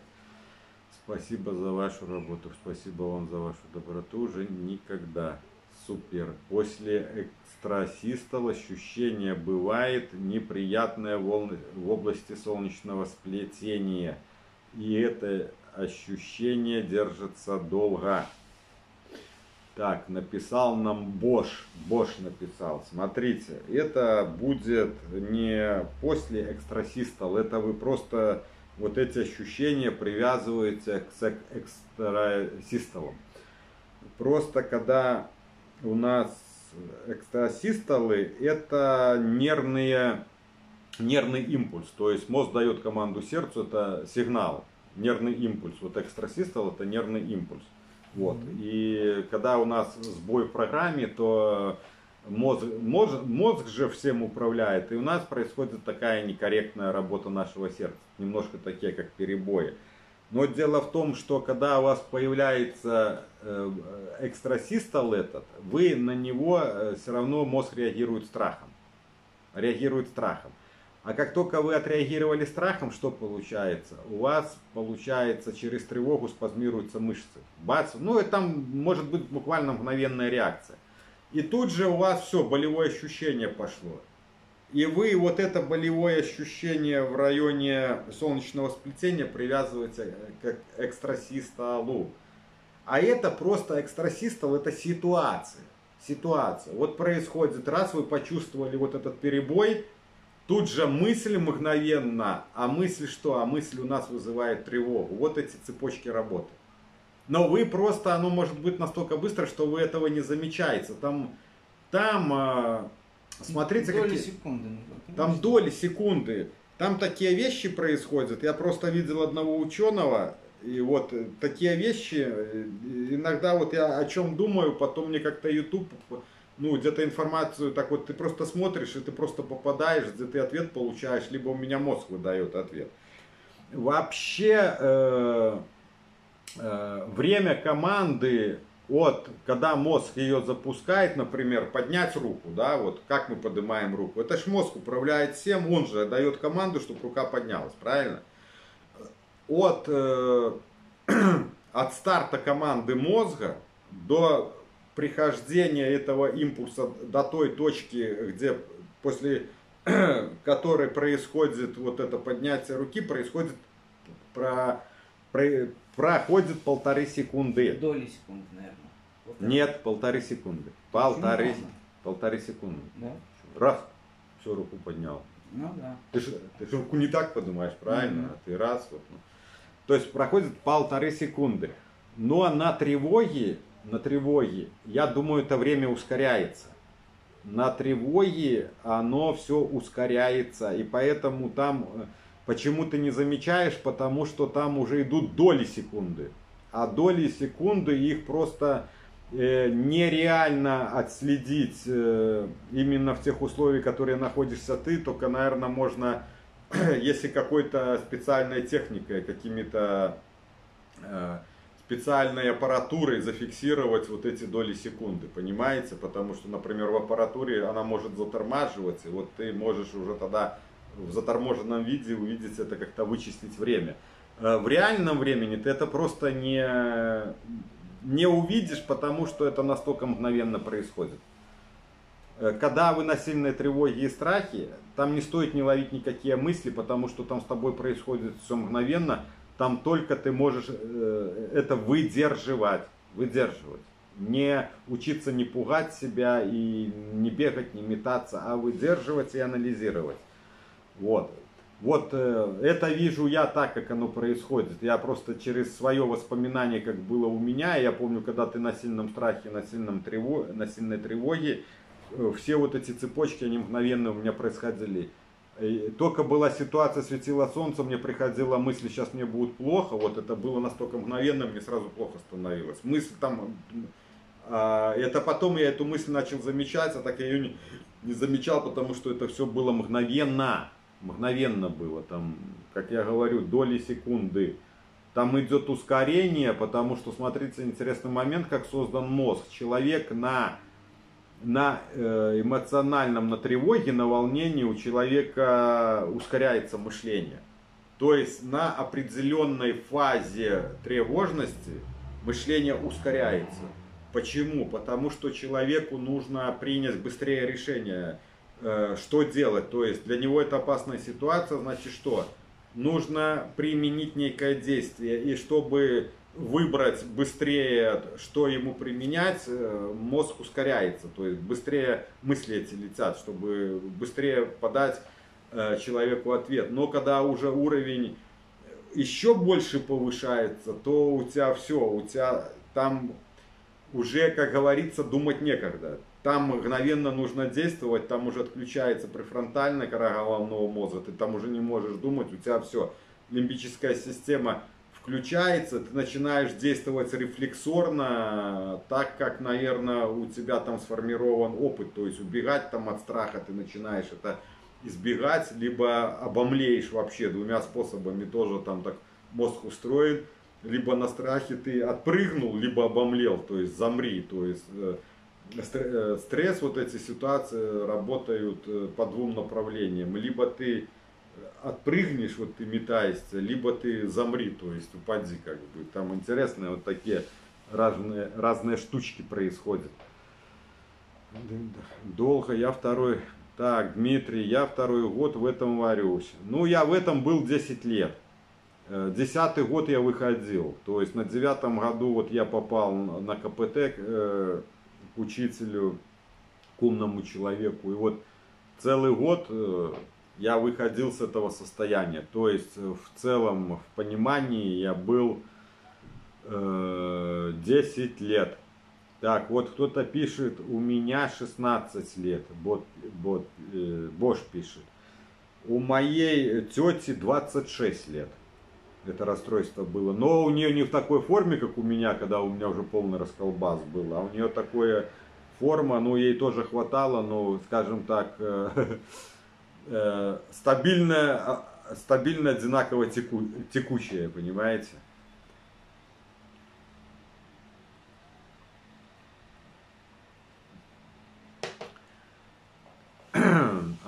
Спасибо за вашу работу, спасибо вам за вашу доброту. Уже никогда. Супер. После экстрасистол ощущение бывает неприятное в области солнечного сплетения. И это ощущение держится долго. Так, написал нам Бош. Бош написал. Смотрите, это будет не после экстрасистол, это вы просто вот эти ощущения привязываются к экстрасистолам. Просто когда у нас экстрасистолы, это нервные, нервный импульс. То есть мозг дает команду сердцу, это сигнал, нервный импульс. Вот экстрасистол это нервный импульс. Вот. И когда у нас сбой в программе, то Мозг, мозг, мозг же всем управляет, и у нас происходит такая некорректная работа нашего сердца, немножко такие, как перебои. Но дело в том, что когда у вас появляется э, экстрасистол этот, вы на него э, все равно мозг реагирует страхом. Реагирует страхом. А как только вы отреагировали страхом, что получается? У вас, получается, через тревогу спазмируются мышцы. Бац, ну и там может быть буквально мгновенная реакция. И тут же у вас все, болевое ощущение пошло. И вы вот это болевое ощущение в районе солнечного сплетения привязываете к экстрасистолу. А это просто экстрасистол, это ситуация. Ситуация. Вот происходит, раз вы почувствовали вот этот перебой, тут же мысль мгновенно, а мысль что? А мысль у нас вызывает тревогу. Вот эти цепочки работы. Но вы просто, оно может быть настолько быстро, что вы этого не замечаете. Там, там, а, смотрите, доли какие... секунды. Там доли секунды. Там такие вещи происходят. Я просто видел одного ученого, и вот э, такие вещи, э, иногда вот я о чем думаю, потом мне как-то YouTube, ну, где-то информацию, так вот ты просто смотришь, и ты просто попадаешь, где ты ответ получаешь, либо у меня мозг выдает ответ. Вообще, э, Э, время команды от, когда мозг ее запускает, например, поднять руку, да, вот как мы поднимаем руку, это ж мозг управляет всем, он же дает команду, чтобы рука поднялась, правильно? От, э, от старта команды мозга до прихождения этого импульса до той точки, где после которой происходит вот это поднятие руки, происходит про, про проходит полторы секунды. Доли секунды, наверное. Вот Нет, полторы секунды. Полторы, полторы секунды. Да? Раз, все, руку поднял. Ну да. Ты же ты руку не так поднимаешь, правильно? Mm-hmm. А ты раз. Вот, ну. То есть проходит полторы секунды. Но на тревоге, на тревоге, я думаю, это время ускоряется. На тревоге оно все ускоряется. И поэтому там э, Почему ты не замечаешь? Потому что там уже идут доли секунды. А доли секунды их просто нереально отследить э, именно в тех условиях, которые находишься ты. Только, наверное, можно, если какой-то специальной техникой, какими-то э, специальной аппаратурой зафиксировать вот эти доли секунды, понимаете? Потому что, например, в аппаратуре она может затормаживать, и вот ты можешь уже тогда в заторможенном виде увидеть это, как-то вычислить время. Э, в реальном времени ты это просто не, не увидишь, потому что это настолько мгновенно происходит. Э, когда вы на сильной тревоге и страхе, там не стоит не ловить никакие мысли, потому что там с тобой происходит все мгновенно. там только ты можешь э, это выдерживать, выдерживать. Не учиться не пугать себя и не бегать, не метаться, а выдерживать и анализировать. Вот. Вот э, это вижу я так, как оно происходит. Я просто через свое воспоминание, как было у меня, я помню, когда ты на сильном страхе, на, сильном тревоге, на сильной тревоге, э, все вот эти цепочки, они мгновенно у меня происходили. И только была ситуация, светило солнце, мне приходила мысль, сейчас мне будет плохо. Вот это было настолько мгновенно, мне сразу плохо становилось. Мысль там... А, это потом я эту мысль начал замечать, а так я ее не, не замечал, потому что это все было мгновенно мгновенно было, там, как я говорю, доли секунды. Там идет ускорение, потому что, смотрите, интересный момент, как создан мозг. Человек на, на э, эмоциональном, на тревоге, на волнении у человека ускоряется мышление. То есть на определенной фазе тревожности мышление ускоряется. Почему? Потому что человеку нужно принять быстрее решение что делать. То есть для него это опасная ситуация, значит что? Нужно применить некое действие. И чтобы выбрать быстрее, что ему применять, э, мозг ускоряется. То есть быстрее мысли эти летят, чтобы быстрее подать э, человеку ответ. Но когда уже уровень еще больше повышается, то у тебя все, у тебя там уже, как говорится, думать некогда. Там мгновенно нужно действовать, там уже отключается префронтальная кора головного мозга, ты там уже не можешь думать, у тебя все, лимбическая система включается, ты начинаешь действовать рефлексорно, так как, наверное, у тебя там сформирован опыт, то есть убегать там от страха ты начинаешь это избегать, либо обомлеешь вообще двумя способами, тоже там так мозг устроен, либо на страхе ты отпрыгнул, либо обомлел, то есть замри, то есть э, стресс, вот эти ситуации работают э, по двум направлениям. Либо ты отпрыгнешь, вот ты метаешься, либо ты замри, то есть упади как бы. Там интересные вот такие разные, разные штучки происходят. Долго, я второй, так, Дмитрий, я второй год в этом варюсь. Ну, я в этом был 10 лет. Э, десятый год я выходил, то есть на девятом году вот я попал на КПТ, учителю, к умному человеку. И вот целый год э, я выходил с этого состояния. То есть э, в целом, в понимании я был э, 10 лет. Так, вот кто-то пишет, у меня 16 лет, бот, бот, э, Бош пишет. У моей тети 26 лет это расстройство было. Но у нее не в такой форме, как у меня, когда у меня уже полный расколбас был, а у нее такое форма, ну ей тоже хватало, ну скажем так, э, э, стабильная, а, стабильно одинаково теку, текущая, понимаете?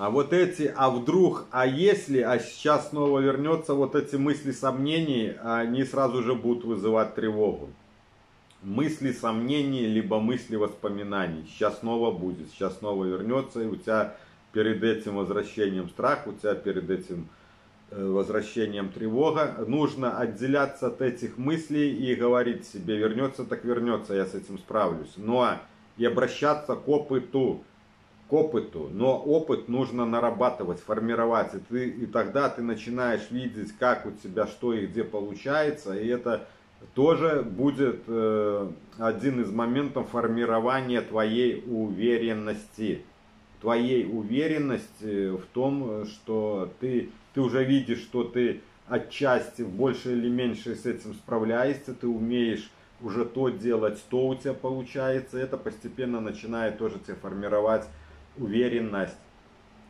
А вот эти, а вдруг, а если, а сейчас снова вернется, вот эти мысли сомнений, они сразу же будут вызывать тревогу. Мысли сомнений, либо мысли воспоминаний. Сейчас снова будет, сейчас снова вернется, и у тебя перед этим возвращением страх, у тебя перед этим э, возвращением тревога. Нужно отделяться от этих мыслей и говорить себе, вернется так вернется, я с этим справлюсь. Но и обращаться к опыту к опыту, но опыт нужно нарабатывать, формировать, и, ты, и тогда ты начинаешь видеть, как у тебя что и где получается, и это тоже будет э, один из моментов формирования твоей уверенности, твоей уверенности в том, что ты, ты уже видишь, что ты отчасти в больше или меньше с этим справляешься, ты умеешь уже то делать, то у тебя получается, это постепенно начинает тоже тебя формировать уверенность.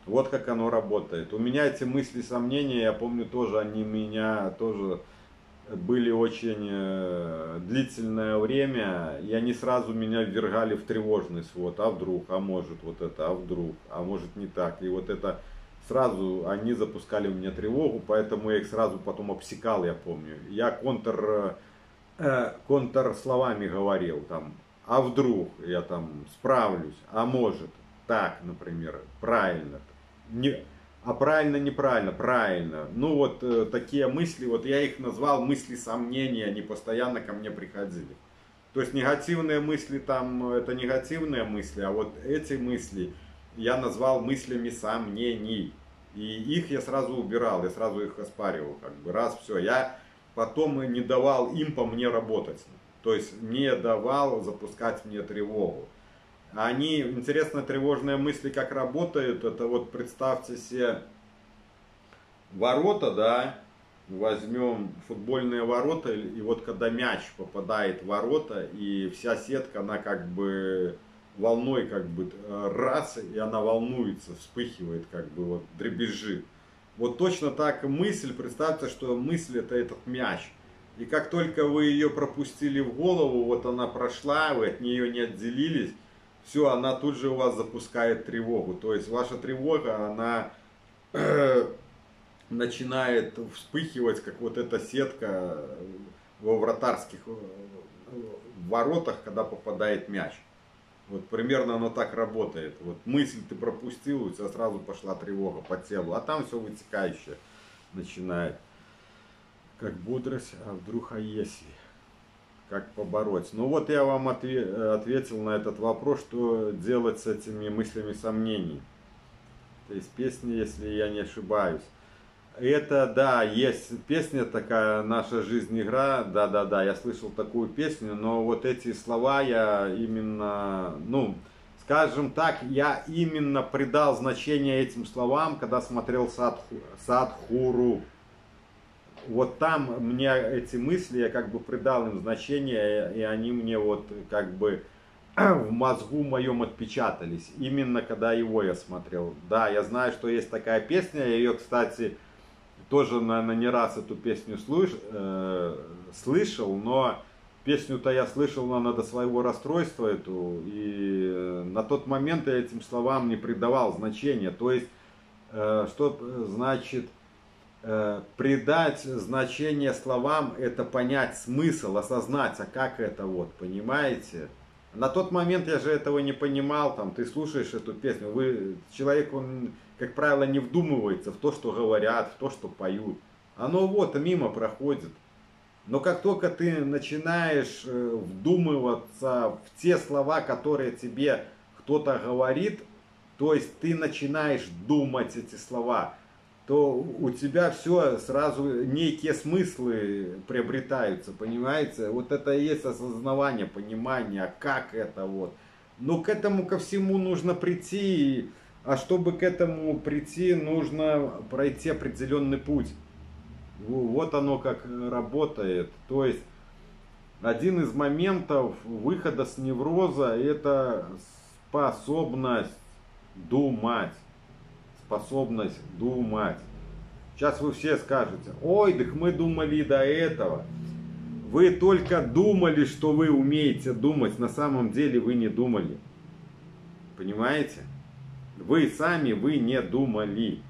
Вот как оно работает. У меня эти мысли, сомнения, я помню тоже, они меня тоже были очень э, длительное время, и они сразу меня ввергали в тревожность. Вот, а вдруг, а может вот это, а вдруг, а может не так. И вот это сразу они запускали у меня тревогу, поэтому я их сразу потом обсекал, я помню. Я контр, э, контр словами говорил там, а вдруг я там справлюсь, а может, так, например, правильно. Не, А правильно, неправильно, правильно. Ну вот э, такие мысли, вот я их назвал мысли сомнения, они постоянно ко мне приходили. То есть негативные мысли там, это негативные мысли, а вот эти мысли я назвал мыслями сомнений. И их я сразу убирал, я сразу их оспаривал, как бы раз все. Я потом не давал им по мне работать. То есть не давал запускать мне тревогу. Они, интересно, тревожные мысли как работают. Это вот представьте себе ворота, да, возьмем футбольные ворота, и вот когда мяч попадает в ворота, и вся сетка, она как бы волной как бы раз, и она волнуется, вспыхивает, как бы вот дребезжит. Вот точно так мысль, представьте, что мысль это этот мяч. И как только вы ее пропустили в голову, вот она прошла, вы от нее не отделились, все, она тут же у вас запускает тревогу. То есть ваша тревога, она начинает вспыхивать, как вот эта сетка во вратарских э, воротах, когда попадает мяч. Вот примерно оно так работает. Вот мысль ты пропустил, у тебя сразу пошла тревога по телу, а там все вытекающее начинает. Как бодрость, а вдруг, а если? Как побороть? Ну вот я вам ответил на этот вопрос, что делать с этими мыслями сомнений. То есть песни, если я не ошибаюсь. Это, да, есть песня такая, «Наша жизнь игра», да-да-да, я слышал такую песню, но вот эти слова я именно, ну, скажем так, я именно придал значение этим словам, когда смотрел Садху, Садхуру. Вот там мне эти мысли, я как бы придал им значение, и они мне вот как бы в мозгу моем отпечатались, именно когда его я смотрел. Да, я знаю, что есть такая песня, я ее, кстати, тоже, наверное, не раз эту песню слыш, э, слышал, но песню-то я слышал, наверное, до своего расстройства эту, и э, на тот момент я этим словам не придавал значения. То есть, э, что значит э, придать значение словам, это понять смысл, осознать, а как это вот, понимаете? На тот момент я же этого не понимал, там, ты слушаешь эту песню, вы, человек, он как правило, не вдумывается в то, что говорят, в то, что поют. Оно вот мимо проходит. Но как только ты начинаешь э, вдумываться в те слова, которые тебе кто-то говорит, то есть ты начинаешь думать эти слова, то у тебя все сразу некие смыслы приобретаются, понимаете? Вот это и есть осознавание, понимание, как это вот. Но к этому ко всему нужно прийти а чтобы к этому прийти, нужно пройти определенный путь. Вот оно как работает. То есть один из моментов выхода с невроза это способность думать. Способность думать. Сейчас вы все скажете, ой, так мы думали до этого. Вы только думали, что вы умеете думать, на самом деле вы не думали. Понимаете? Вы сами, вы не думали.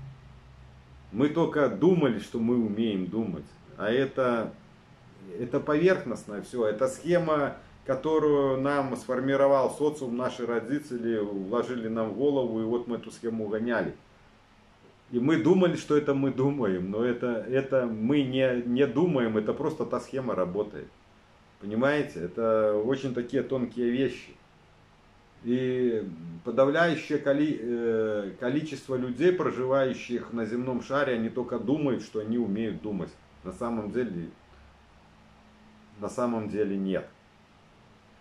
Мы только думали, что мы умеем думать. А это, это поверхностно все. Это схема, которую нам сформировал социум, наши родители вложили нам в голову, и вот мы эту схему гоняли. И мы думали, что это мы думаем, но это, это мы не, не думаем, это просто та схема работает. Понимаете? Это очень такие тонкие вещи. И подавляющее коли, э, количество людей, проживающих на земном шаре, они только думают, что они умеют думать. На самом деле, на самом деле нет.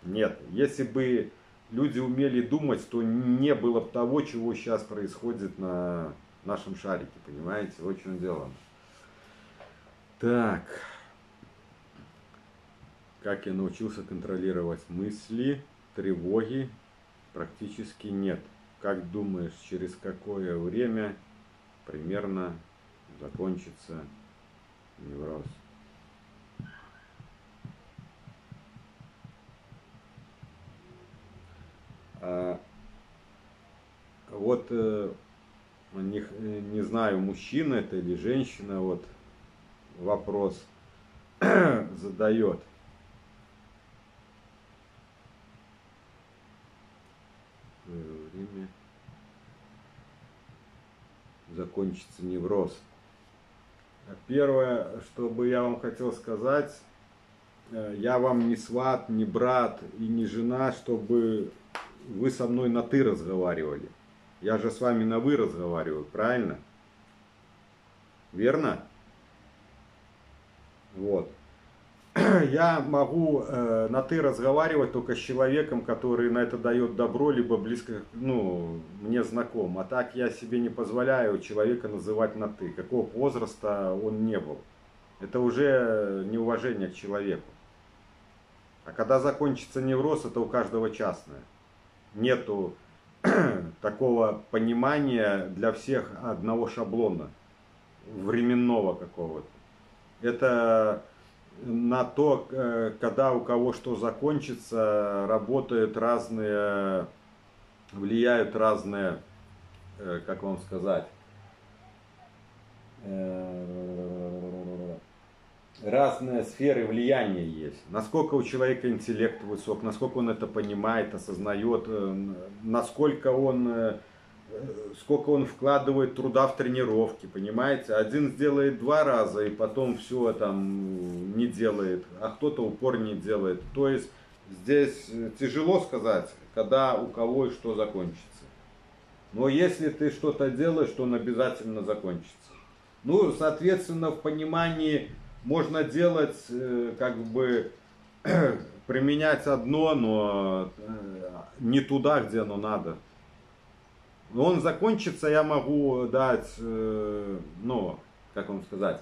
Нет. Если бы люди умели думать, то не было бы того, чего сейчас происходит на нашем шарике. Понимаете? Вот в чем дело. Так. Как я научился контролировать мысли, тревоги практически нет. Как думаешь, через какое время примерно закончится невроз? А, вот э, не, не знаю, мужчина это или женщина, вот вопрос задает. время закончится невроз. Первое, что бы я вам хотел сказать, э, я вам не сват, не брат и не жена, чтобы вы со мной на ты разговаривали. Я же с вами на вы разговариваю, правильно? Верно? Вот. Я могу э, на ты разговаривать только с человеком, который на это дает добро, либо близко, ну, мне знаком. А так я себе не позволяю человека называть на ты, какого возраста он не был. Это уже неуважение к человеку. А когда закончится невроз, это у каждого частное. Нету такого понимания для всех одного шаблона, временного какого-то. Это на то, э, когда у кого что закончится, работают разные, влияют разные, э, как вам сказать, э, разные сферы влияния есть. Насколько у человека интеллект высок, насколько он это понимает, осознает, насколько он сколько он вкладывает труда в тренировки, понимаете? Один сделает два раза и потом все там не делает, а кто-то упор не делает. То есть здесь тяжело сказать, когда у кого и что закончится. Но если ты что-то делаешь, то он обязательно закончится. Ну, соответственно, в понимании можно делать, э, как бы, применять одно, но э, не туда, где оно надо он закончится, я могу дать, э, ну, как вам сказать,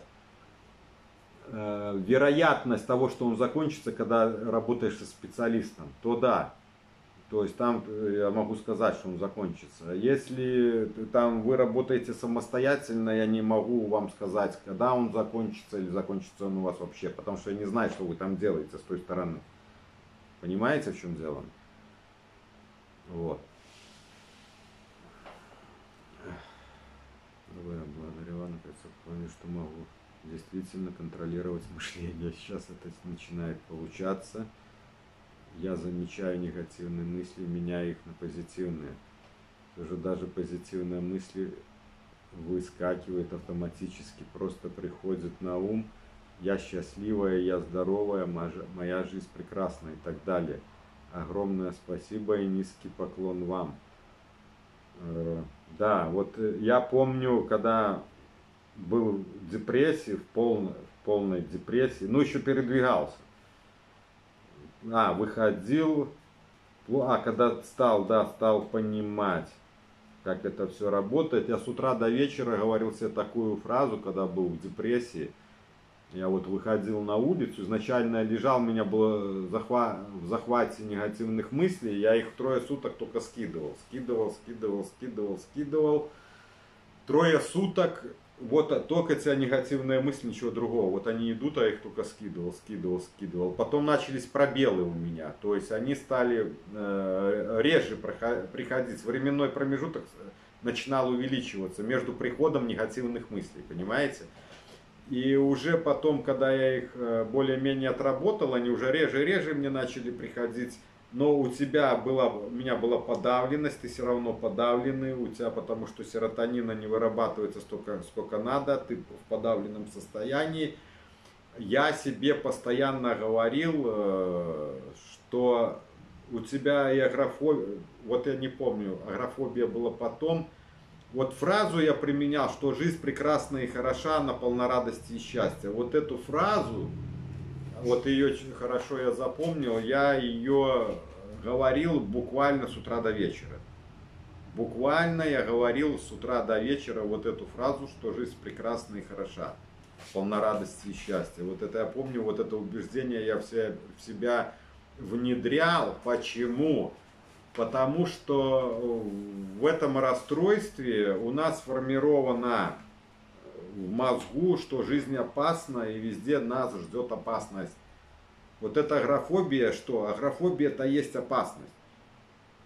вероятность того, что он закончится, когда работаешь со специалистом, то да. То есть там э, я могу сказать, что он закончится. Если там вы работаете самостоятельно, я не могу вам сказать, когда он закончится или закончится он у вас вообще, потому что я не знаю, что вы там делаете с той стороны. Понимаете, в чем дело? Вот. Благодарю наконец, плане, что могу действительно контролировать мышление. Сейчас это начинает получаться. Я замечаю негативные мысли, меняю их на позитивные. Уже даже позитивные мысли выскакивают автоматически, просто приходит на ум. Я счастливая, я здоровая, моя жизнь прекрасна и так далее. Огромное спасибо и низкий поклон вам. Э, да, вот э, я помню, когда был в депрессии, в полной, в полной депрессии, ну еще передвигался. А, выходил, а когда стал, да, стал понимать, как это все работает. Я с утра до вечера говорил себе такую фразу, когда был в депрессии – я вот выходил на улицу, изначально лежал, у меня было захват, в захвате негативных мыслей, я их трое суток только скидывал, скидывал, скидывал, скидывал, скидывал. Трое суток, вот только эти негативные мысли, ничего другого. Вот они идут, а их только скидывал, скидывал, скидывал. Потом начались пробелы у меня, то есть они стали э, реже приходить. Временной промежуток начинал увеличиваться между приходом негативных мыслей, понимаете? И уже потом, когда я их э, более-менее отработал, они уже реже-реже мне начали приходить. Но у тебя была, у меня была подавленность, ты все равно подавленный, у тебя потому что серотонина не вырабатывается столько, сколько надо, ты в подавленном состоянии. Я себе постоянно говорил, э, что у тебя и агрофобия, вот я не помню, агрофобия была потом, вот фразу я применял, что жизнь прекрасна и хороша, на полна радости и счастья. Вот эту фразу, вот ее хорошо я запомнил, я ее говорил буквально с утра до вечера. Буквально я говорил с утра до вечера вот эту фразу, что жизнь прекрасна и хороша, полна радости и счастья. Вот это я помню, вот это убеждение я все, в себя внедрял. Почему? потому что э, в этом расстройстве у нас сформировано в мозгу, что жизнь опасна и везде нас ждет опасность. Вот эта агрофобия, что? Агрофобия это есть опасность.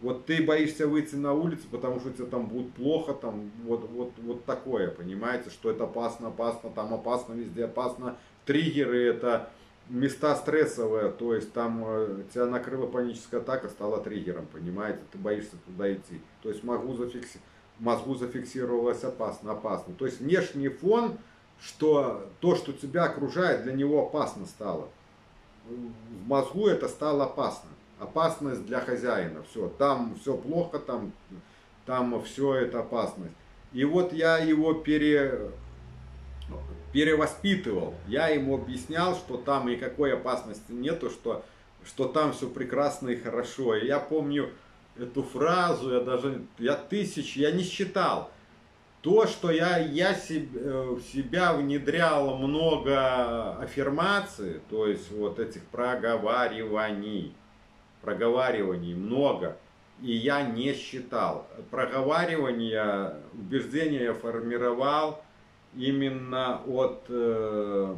Вот ты боишься выйти на улицу, потому что тебе там будет плохо, там вот, вот, вот такое, понимаете, что это опасно, опасно, там опасно, везде опасно. Триггеры это места стрессовые, то есть там э, тебя накрыла паническая атака, стала триггером, понимаете, ты боишься туда идти. То есть могу зафиксировать. Мозгу зафиксировалось опасно, опасно. То есть внешний фон, что то, что тебя окружает, для него опасно стало. В мозгу это стало опасно. Опасность для хозяина. Все, там все плохо, там, там все это опасность. И вот я его пере, перевоспитывал. Я ему объяснял, что там никакой опасности нету, что, что там все прекрасно и хорошо. И я помню эту фразу, я даже, я тысяч, я не считал. То, что я, я себе, э, в себя внедрял много аффирмаций, то есть вот этих проговариваний, проговариваний много, и я не считал. Проговаривания, убеждения я формировал именно от, э,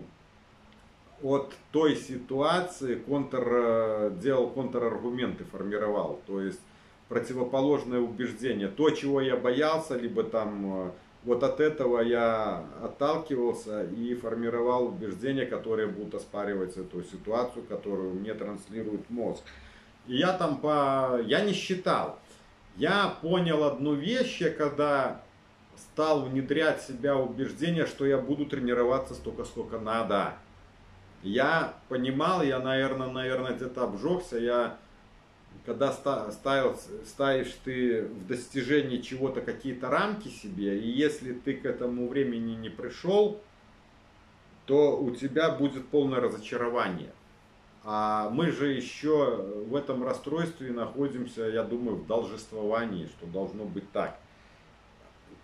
от той ситуации, контр, э, делал контраргументы, формировал. То есть противоположное убеждение. То, чего я боялся, либо там э, вот от этого я отталкивался и формировал убеждения, которые будут оспаривать эту ситуацию, которую мне транслирует мозг. И я там по... Я не считал. Я понял одну вещь, когда стал внедрять в себя убеждение, что я буду тренироваться столько, сколько надо. Я понимал, я, наверное, наверное, где-то обжегся, я когда ставил, ставишь ты в достижении чего-то какие-то рамки себе, и если ты к этому времени не пришел, то у тебя будет полное разочарование. А мы же еще в этом расстройстве находимся, я думаю, в должествовании, что должно быть так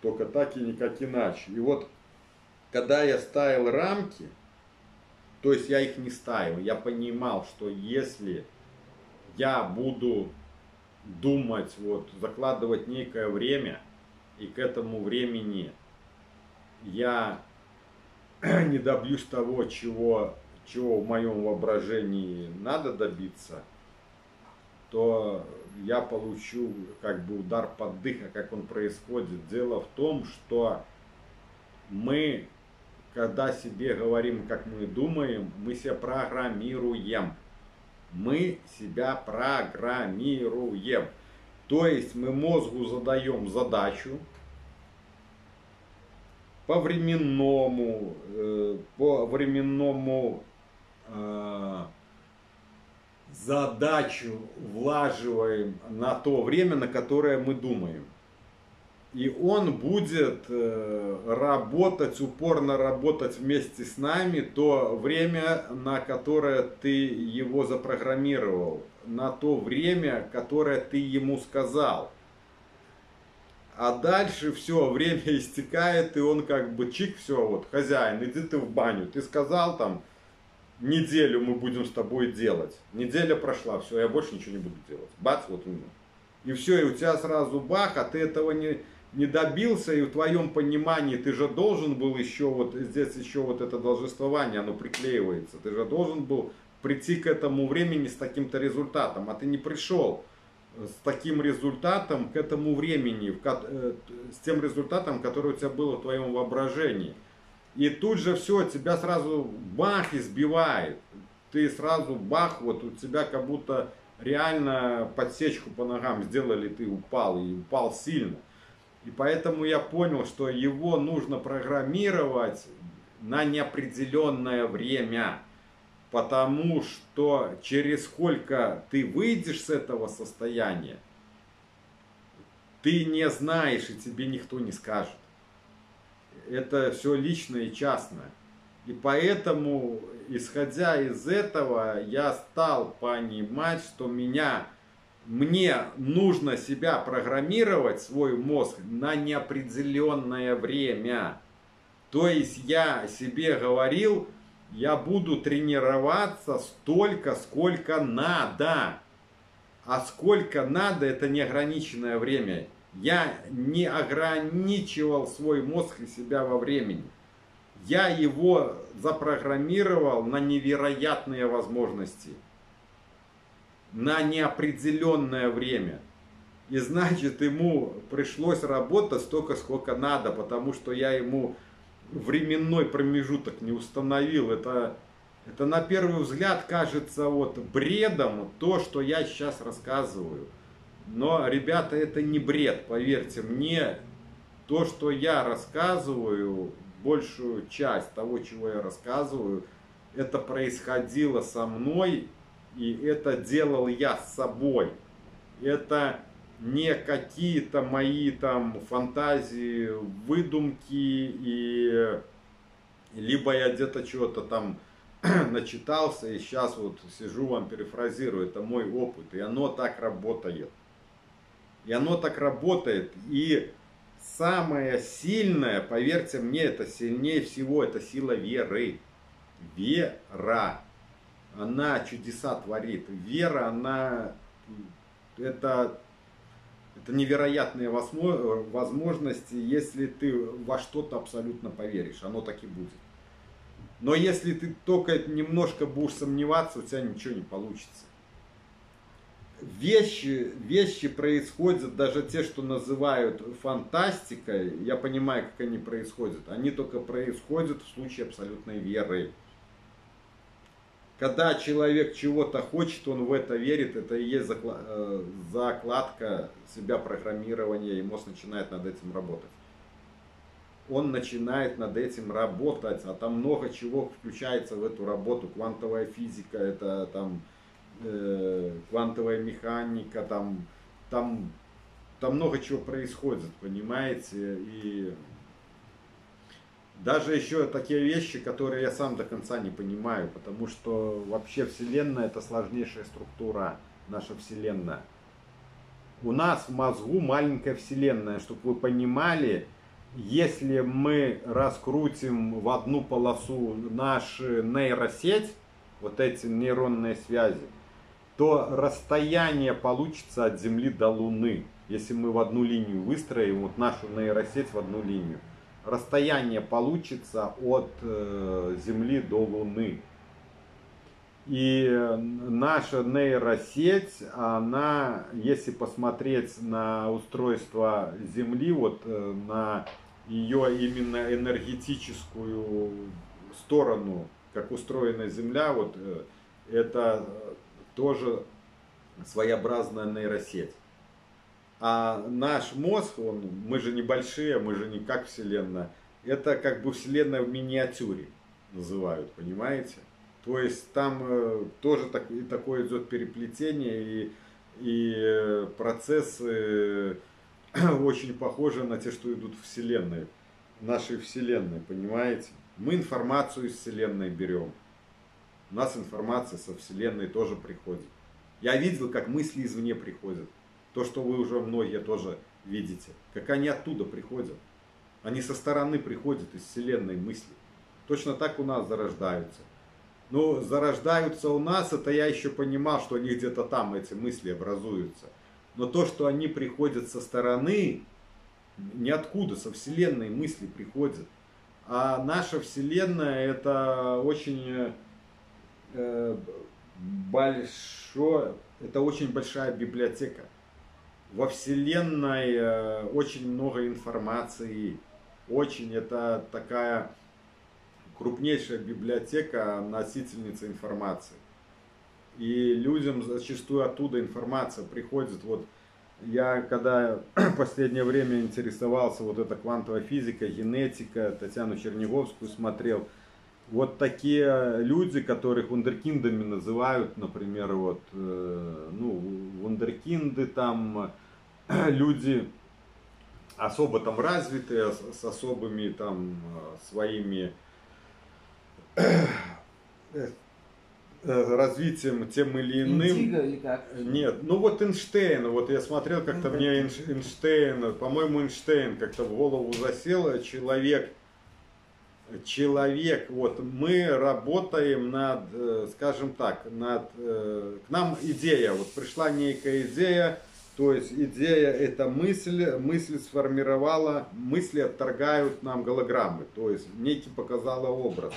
только так и никак иначе. И вот, когда я ставил рамки, то есть я их не ставил, я понимал, что если я буду думать, вот, закладывать некое время, и к этому времени я не добьюсь того, чего, чего в моем воображении надо добиться, то я получу как бы удар под дых, а как он происходит. Дело в том, что мы, когда себе говорим, как мы думаем, мы себя программируем. Мы себя программируем. То есть мы мозгу задаем задачу по временному, э, по временному э, задачу влаживаем на то время, на которое мы думаем. И он будет э, работать, упорно работать вместе с нами то время, на которое ты его запрограммировал, на то время, которое ты ему сказал. А дальше все, время истекает, и он как бы чик, все, вот, хозяин, иди ты в баню. Ты сказал там, неделю мы будем с тобой делать. Неделя прошла, все, я больше ничего не буду делать. Бац, вот именно. И все, и у тебя сразу бах, а ты этого не, не добился, и в твоем понимании ты же должен был еще вот здесь еще вот это должествование, оно приклеивается. Ты же должен был прийти к этому времени с таким-то результатом, а ты не пришел с таким результатом к этому времени, э, с тем результатом, который у тебя было в твоем воображении. И тут же все, тебя сразу бах избивает. Ты сразу бах, вот у тебя как будто реально подсечку по ногам сделали, ты упал, и упал сильно. И поэтому я понял, что его нужно программировать на неопределенное время. Потому что через сколько ты выйдешь с этого состояния, ты не знаешь, и тебе никто не скажет это все личное и частное. И поэтому, исходя из этого, я стал понимать, что меня, мне нужно себя программировать, свой мозг, на неопределенное время. То есть я себе говорил, я буду тренироваться столько, сколько надо. А сколько надо, это неограниченное время. Я не ограничивал свой мозг и себя во времени. Я его запрограммировал на невероятные возможности, на неопределенное время. И значит, ему пришлось работать столько, сколько надо, потому что я ему временной промежуток не установил. Это, это на первый взгляд кажется вот бредом то, что я сейчас рассказываю. Но, ребята, это не бред, поверьте мне, То, что я рассказываю, большую часть того, чего я рассказываю, это происходило со мной, и это делал я с собой. Это не какие-то мои там фантазии, выдумки и либо я где-то чего-то там начитался и сейчас вот сижу вам перефразирую, это мой опыт, и оно так работает. И оно так работает, и самое сильное, поверьте мне, это сильнее всего, это сила веры. Вера. Она чудеса творит. Вера, она, это, это невероятные возможности, если ты во что-то абсолютно поверишь. Оно так и будет. Но если ты только немножко будешь сомневаться, у тебя ничего не получится. Вещи, вещи происходят, даже те, что называют фантастикой, я понимаю, как они происходят. Они только происходят в случае абсолютной веры. Когда человек чего-то хочет, он в это верит, это и есть э, закладка себя программирования, и мозг начинает над этим работать он начинает над этим работать, а там много чего включается в эту работу. Квантовая физика, это там э, квантовая механика, там, там, там много чего происходит, понимаете? И даже еще такие вещи, которые я сам до конца не понимаю, потому что вообще Вселенная это сложнейшая структура, наша Вселенная. У нас в мозгу маленькая Вселенная, чтобы вы понимали, если мы раскрутим в одну полосу нашу нейросеть, вот эти нейронные связи, то расстояние получится от Земли до Луны. Если мы в одну линию выстроим вот нашу нейросеть в одну линию. Расстояние получится от э, Земли до Луны. И наша нейросеть, она, если посмотреть на устройство Земли, вот э, на ее именно энергетическую сторону, как устроена Земля, вот э, это тоже своеобразная нейросеть. А наш мозг, он, мы же небольшие, мы же не как Вселенная, это как бы Вселенная в миниатюре называют, понимаете? То есть там э, тоже так, и такое идет переплетение и, и э, процессы очень похожи на те, что идут в Вселенной, нашей Вселенной, понимаете? Мы информацию из Вселенной берем. У нас информация со Вселенной тоже приходит. Я видел, как мысли извне приходят. То, что вы уже многие тоже видите. Как они оттуда приходят. Они со стороны приходят из Вселенной мысли. Точно так у нас зарождаются. Но зарождаются у нас, это я еще понимал, что они где-то там, эти мысли образуются. Но то, что они приходят со стороны, ниоткуда, со Вселенной мысли приходят. А наша Вселенная это очень э, большое, это очень большая библиотека. Во Вселенной э, очень много информации, очень это такая крупнейшая библиотека, носительница информации. И людям зачастую оттуда информация приходит. Вот я когда в последнее время интересовался вот эта квантовая физика, генетика, Татьяну Черниговскую смотрел, вот такие люди, которых вундеркиндами называют, например, вот, э, ну, вундеркинды там, люди особо там развитые, с особыми там э, своими э, Э, развитием тем или иным. Индиго или как? Нет, ну вот Эйнштейн, вот я смотрел как-то ну, мне Эйнштейн, по-моему Эйнштейн как-то в голову засел, человек, человек, вот мы работаем над, скажем так, над, к нам идея, вот пришла некая идея, то есть идея это мысль, мысль сформировала, мысли отторгают нам голограммы, то есть некий показала образ.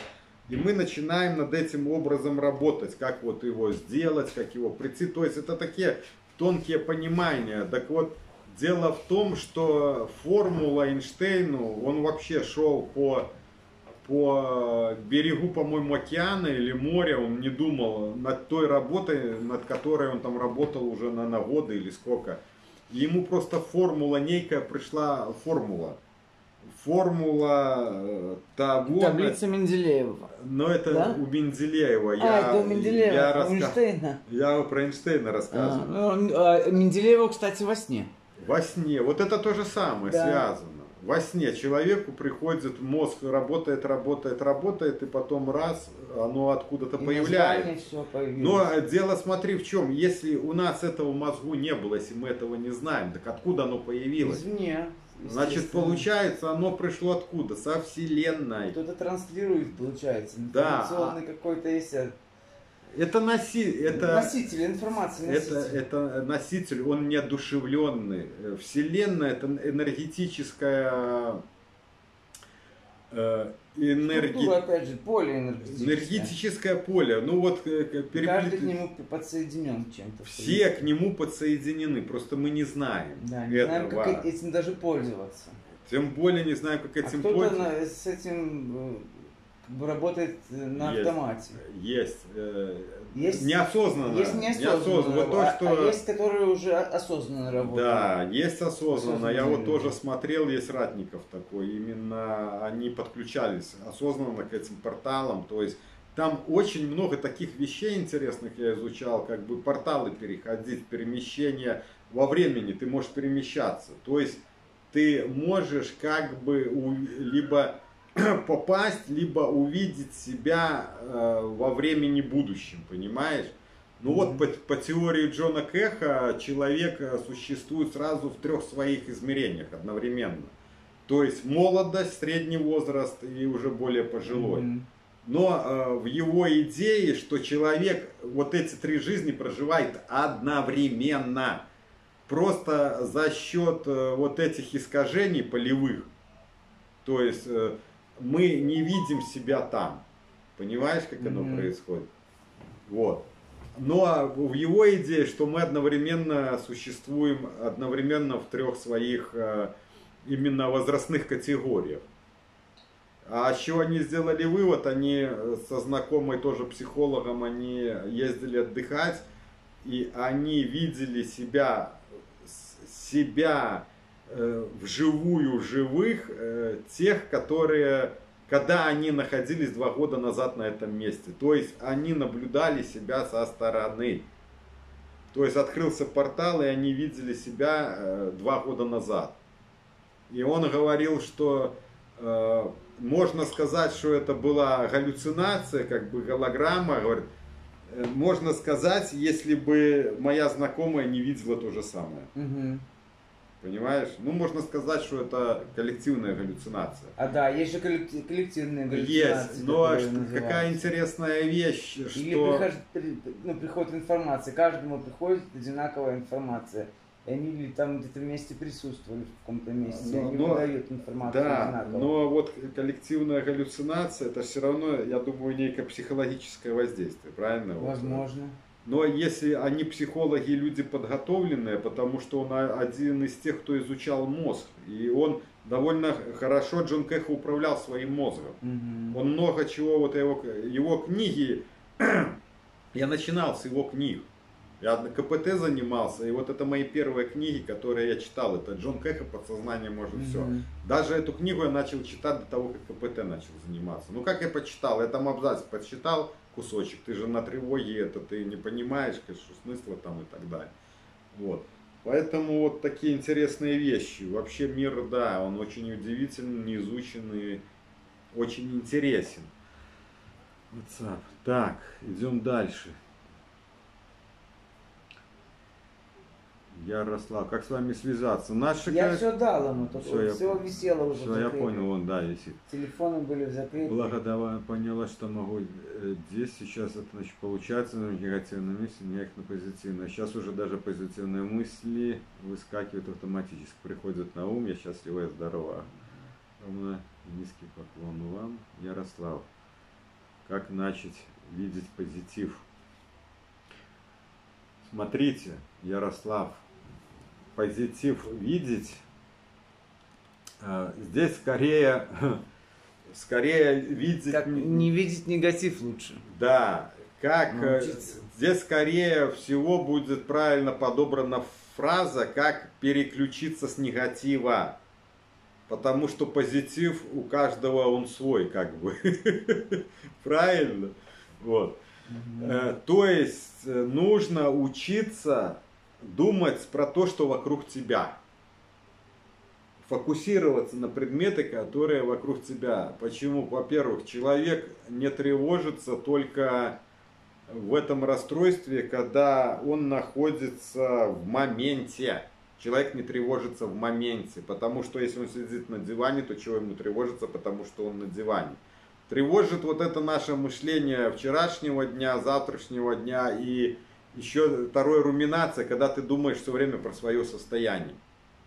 И мы начинаем над этим образом работать, как вот его сделать, как его прийти. То есть это такие тонкие понимания. Так вот, дело в том, что формула Эйнштейну, он вообще шел по, по берегу, по-моему, океана или моря, он не думал над той работой, над которой он там работал уже на, на годы или сколько. ему просто формула некая пришла, формула. формула э, того... Таблица Менделеева. Но это Да? у Менделеева. А, я, это у Менделеева, я, раска- Эйнштейна. я про Эйнштейна А, рассказываю. ну, он, а, Менделеева, кстати, во сне. Во сне. Вот это то же самое Да. связано. Во сне человеку приходит мозг, работает, работает, работает, и потом раз, оно откуда-то И появляется. Но а, дело смотри в чем. Если у нас этого мозгу не было, если мы этого не знаем, так откуда оно появилось? Извне. Значит, получается, оно пришло откуда? Со Вселенной. Кто-то транслирует, получается. Да, Информационный какой-то есть э, Это, носи... это... носитель информации. Это, Носитель. это носитель, он неодушевленный. Вселенная это энергетическая э, энерги- Структура, опять же, поле энергетическое. энергетическое поле. Ну вот э, переплет- Каждый к нему подсоединен чем-то. все к нему подсоединены, просто мы не знаем Да, не знаем, этого. как этим даже пользоваться. Тем более не знаем, как А этим кто-то пользоваться. на- с этим э, работает э, на Есть. автомате. Есть. э, Есть- неосознанно. Есть неосознанно, Неосознанно. Вот то, а- что... а есть, которые уже осознанно работают. Да, есть осознанно. Я вот тоже смотрел, есть Ратников такой. Именно они подключались осознанно к этим порталам. То есть там очень много таких вещей интересных я изучал, как бы порталы переходить, перемещение во времени. Ты можешь перемещаться. То есть ты можешь как бы у- либо попасть, либо увидеть себя э, во времени будущем, понимаешь? Ну вот по, по теории Джона Кэха человек э, существует сразу в трех своих измерениях одновременно. То есть молодость, средний возраст и уже более пожилой. Мгм. Но э, в его идее, что человек вот эти три жизни проживает одновременно. Просто за счет э, вот этих искажений полевых. То есть э, мы не видим себя там. Понимаешь, как оно Мгм. происходит? Вот. Но в его идее, что мы одновременно существуем одновременно в трех своих э, именно возрастных категориях. А еще они сделали вывод, они э, со знакомой тоже психологом, они ездили отдыхать, и они видели себя, себя вживую живых, э, тех, которые, когда они находились два года назад на этом месте. То есть они наблюдали себя со стороны. То есть открылся портал, и они видели себя э, два года назад. И он говорил, что э, можно сказать, что это была галлюцинация, как бы голограмма. Говорит, «Э, можно сказать, если бы моя знакомая не видела то же самое. Мгм. Понимаешь? Ну, можно сказать, что это коллективная галлюцинация. А да, есть же коллектив- коллективные галлюцинации. Есть, но какая интересная вещь, Или что... прихожит, при- ну, приходит информация, каждому приходит одинаковая информация. И они или там где-то вместе присутствовали в каком-то месте, Но- они но- выдают информацию Да, одинаково. но вот коллективная галлюцинация, это все равно, я думаю, некое психологическое воздействие, правильно? Вот. Но если они психологи, люди подготовленные, потому что он один из тех, кто изучал мозг, и он довольно хорошо, Джон Кэх управлял своим мозгом. Мгм. Он много чего, вот его, его книги, я начинал с его книг. Я КПТ занимался, и вот это мои первые книги, которые я читал. Это Джон Кэха «Подсознание может все». Мгм. Даже эту книгу я начал читать до того, как КПТ начал заниматься. Ну как я почитал? Я там абзац почитал кусочек. Ты же на тревоге это, ты не понимаешь, конечно, смысла там и так далее. Вот. Поэтому вот такие интересные вещи. Вообще мир, да, он очень удивительный, неизученный, очень интересен. WhatsApp. Так, идем дальше. Ярослав, как с вами связаться? Наши Я как- все дал ему, только Всё, я все понял. висело уже. Все, я понял, он, да, висит. Телефоны были в закрепе. Благодаря поняла, что могу э, здесь сейчас это значит, получается на негативные мысли, не их на позитивные. Сейчас уже даже позитивные мысли выскакивают автоматически, приходят на ум. Я счастливая, здорова. Ровно низкий поклон вам, Ярослав. Как начать видеть позитив? Смотрите, Ярослав, позитив видеть э, здесь скорее скорее видеть Как не- видеть негатив лучше. да как э, Научиться. здесь скорее всего будет правильно подобрана фраза как переключиться с негатива Потому что позитив у каждого он свой, как бы. Правильно? Вот. Э, то есть нужно учиться думать про то, что вокруг тебя. Фокусироваться на предметы, которые вокруг тебя. Почему? Во-первых, человек не тревожится только в этом расстройстве, когда он находится в моменте. Человек не тревожится в моменте, потому что если он сидит на диване, то чего ему тревожиться, потому что он на диване. Тревожит вот это наше мышление вчерашнего дня, завтрашнего дня и еще второе руминация, когда ты думаешь все время про свое состояние.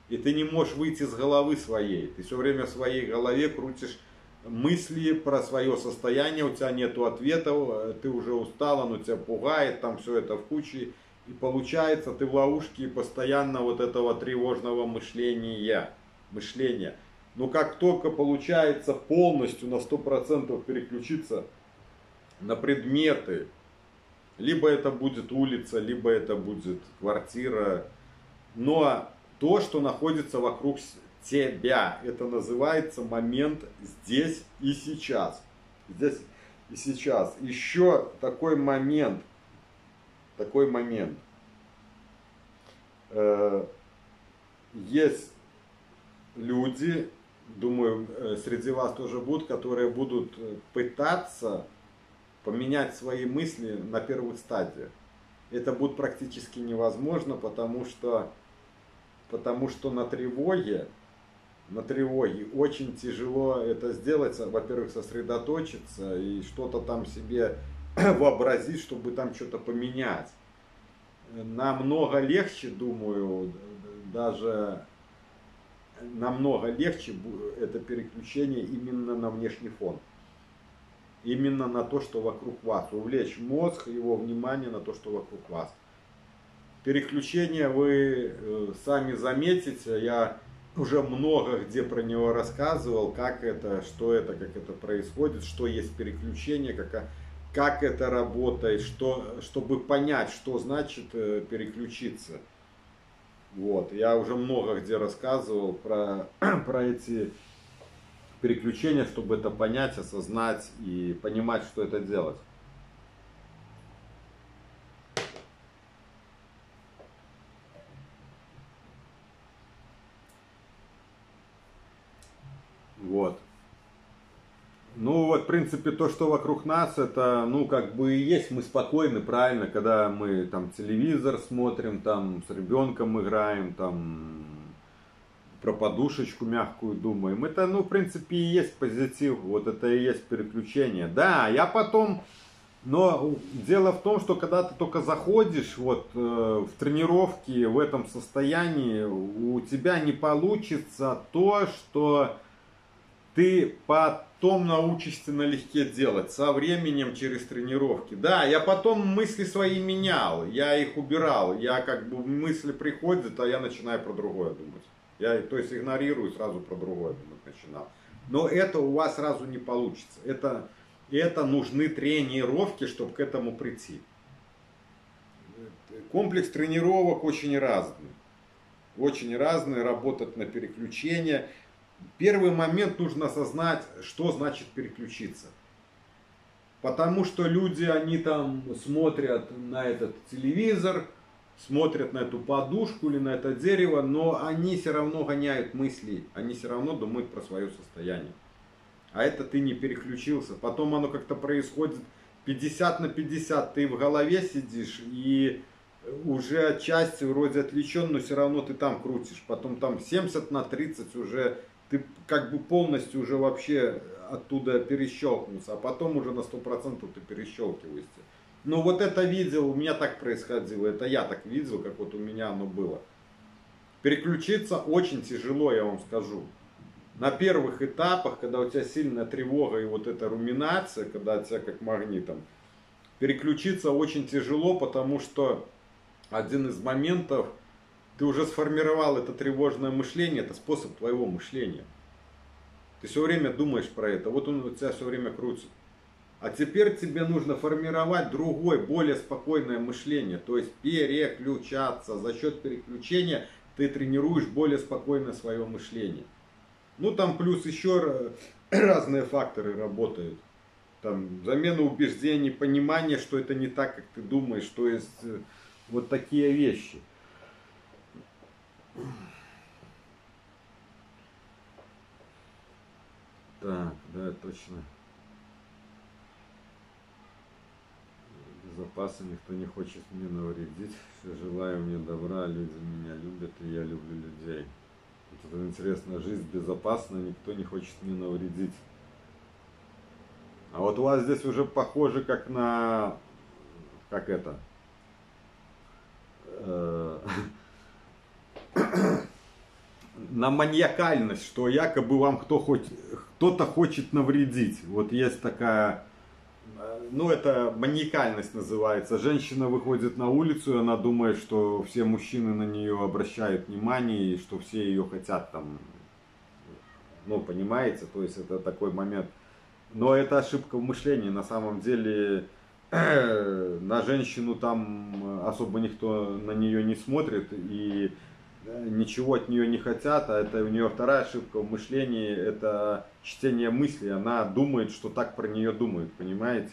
И ты не можешь выйти из головы своей. Ты все время в своей голове крутишь мысли про свое состояние, у тебя нет ответов, ты уже устал, оно тебя пугает, там все это в куче. И получается, ты в ловушке постоянно вот этого тревожного мышления. мышления. Но как только получается полностью на 100% переключиться на предметы, либо это будет улица, либо это будет квартира, но то, что находится вокруг тебя, это называется момент здесь и сейчас. Здесь и сейчас. Еще такой момент, такой момент. Э, есть люди, думаю, э, среди вас тоже будут, которые будут э, пытаться поменять свои мысли на первых стадиях. Это будет практически невозможно, потому что, потому что на тревоге, на тревоге очень тяжело это сделать. Во-первых, сосредоточиться и что-то там себе вообразить, чтобы там что-то поменять. Намного легче, думаю, даже намного легче это переключение именно на внешний фон именно на то, что вокруг вас. Увлечь мозг, его внимание на то, что вокруг вас. Переключение вы э, сами заметите. Я уже много где про него рассказывал, как это, что это, как это происходит, что есть переключение, как, как это работает, что, чтобы понять, что значит э, переключиться. Вот, я уже много где рассказывал про, про эти переключения, чтобы это понять, осознать и понимать, что это делать. Вот. Ну вот, в принципе, то, что вокруг нас, это, ну, как бы и есть, мы спокойны, правильно, когда мы там телевизор смотрим, там с ребенком играем, там про подушечку мягкую думаем. Это, ну, в принципе, и есть позитив, вот это и есть переключение. Да, я потом, но дело в том, что когда ты только заходишь вот э, в тренировки в этом состоянии, у тебя не получится то, что ты потом научишься налегке делать со временем через тренировки. Да, я потом мысли свои менял, я их убирал, я как бы мысли приходят, а я начинаю про другое думать. Я, то есть, игнорирую, сразу про другое думать начинал. Но это у вас сразу не получится. Это, это нужны тренировки, чтобы к этому прийти. Комплекс тренировок очень разный. Очень разный, работать на переключение. Первый момент нужно осознать, что значит переключиться. Потому что люди, они там смотрят на этот телевизор, смотрят на эту подушку или на это дерево, но они все равно гоняют мысли, они все равно думают про свое состояние. А это ты не переключился. Потом оно как-то происходит 50 на 50, ты в голове сидишь и уже отчасти вроде отвлечен, но все равно ты там крутишь. Потом там 70 на 30 уже ты как бы полностью уже вообще оттуда перещелкнулся, а потом уже на 100% ты перещелкиваешься. Но вот это видел, у меня так происходило, это я так видел, как вот у меня оно было. Переключиться очень тяжело, я вам скажу. На первых этапах, когда у тебя сильная тревога и вот эта руминация, когда тебя как магнитом, переключиться очень тяжело, потому что один из моментов, ты уже сформировал это тревожное мышление, это способ твоего мышления. Ты все время думаешь про это, вот он у тебя все время крутится. А теперь тебе нужно формировать другое, более спокойное мышление. То есть переключаться. За счет переключения ты тренируешь более спокойное свое мышление. Ну, там плюс еще разные факторы работают. Там замена убеждений, понимание, что это не так, как ты думаешь, то есть э, вот такие вещи. Так, да, точно. Запаса никто не хочет мне навредить. Желаю мне добра, люди меня любят, и я люблю людей. Вот это интересно, жизнь безопасна, никто не хочет мне навредить. А вот у вас здесь уже похоже как на... Как это? Э, на маньякальность, что якобы вам кто хоть кто-то хочет навредить. Вот есть такая, ну это маниакальность называется. Женщина выходит на улицу, и она думает, что все мужчины на нее обращают внимание, и что все ее хотят там, ну понимаете, то есть это такой момент. Но это ошибка в мышлении, на самом деле на женщину там особо никто на нее не смотрит, и ничего от нее не хотят, а это у нее вторая ошибка в мышлении, это чтение мыслей, она думает, что так про нее думают, понимаете?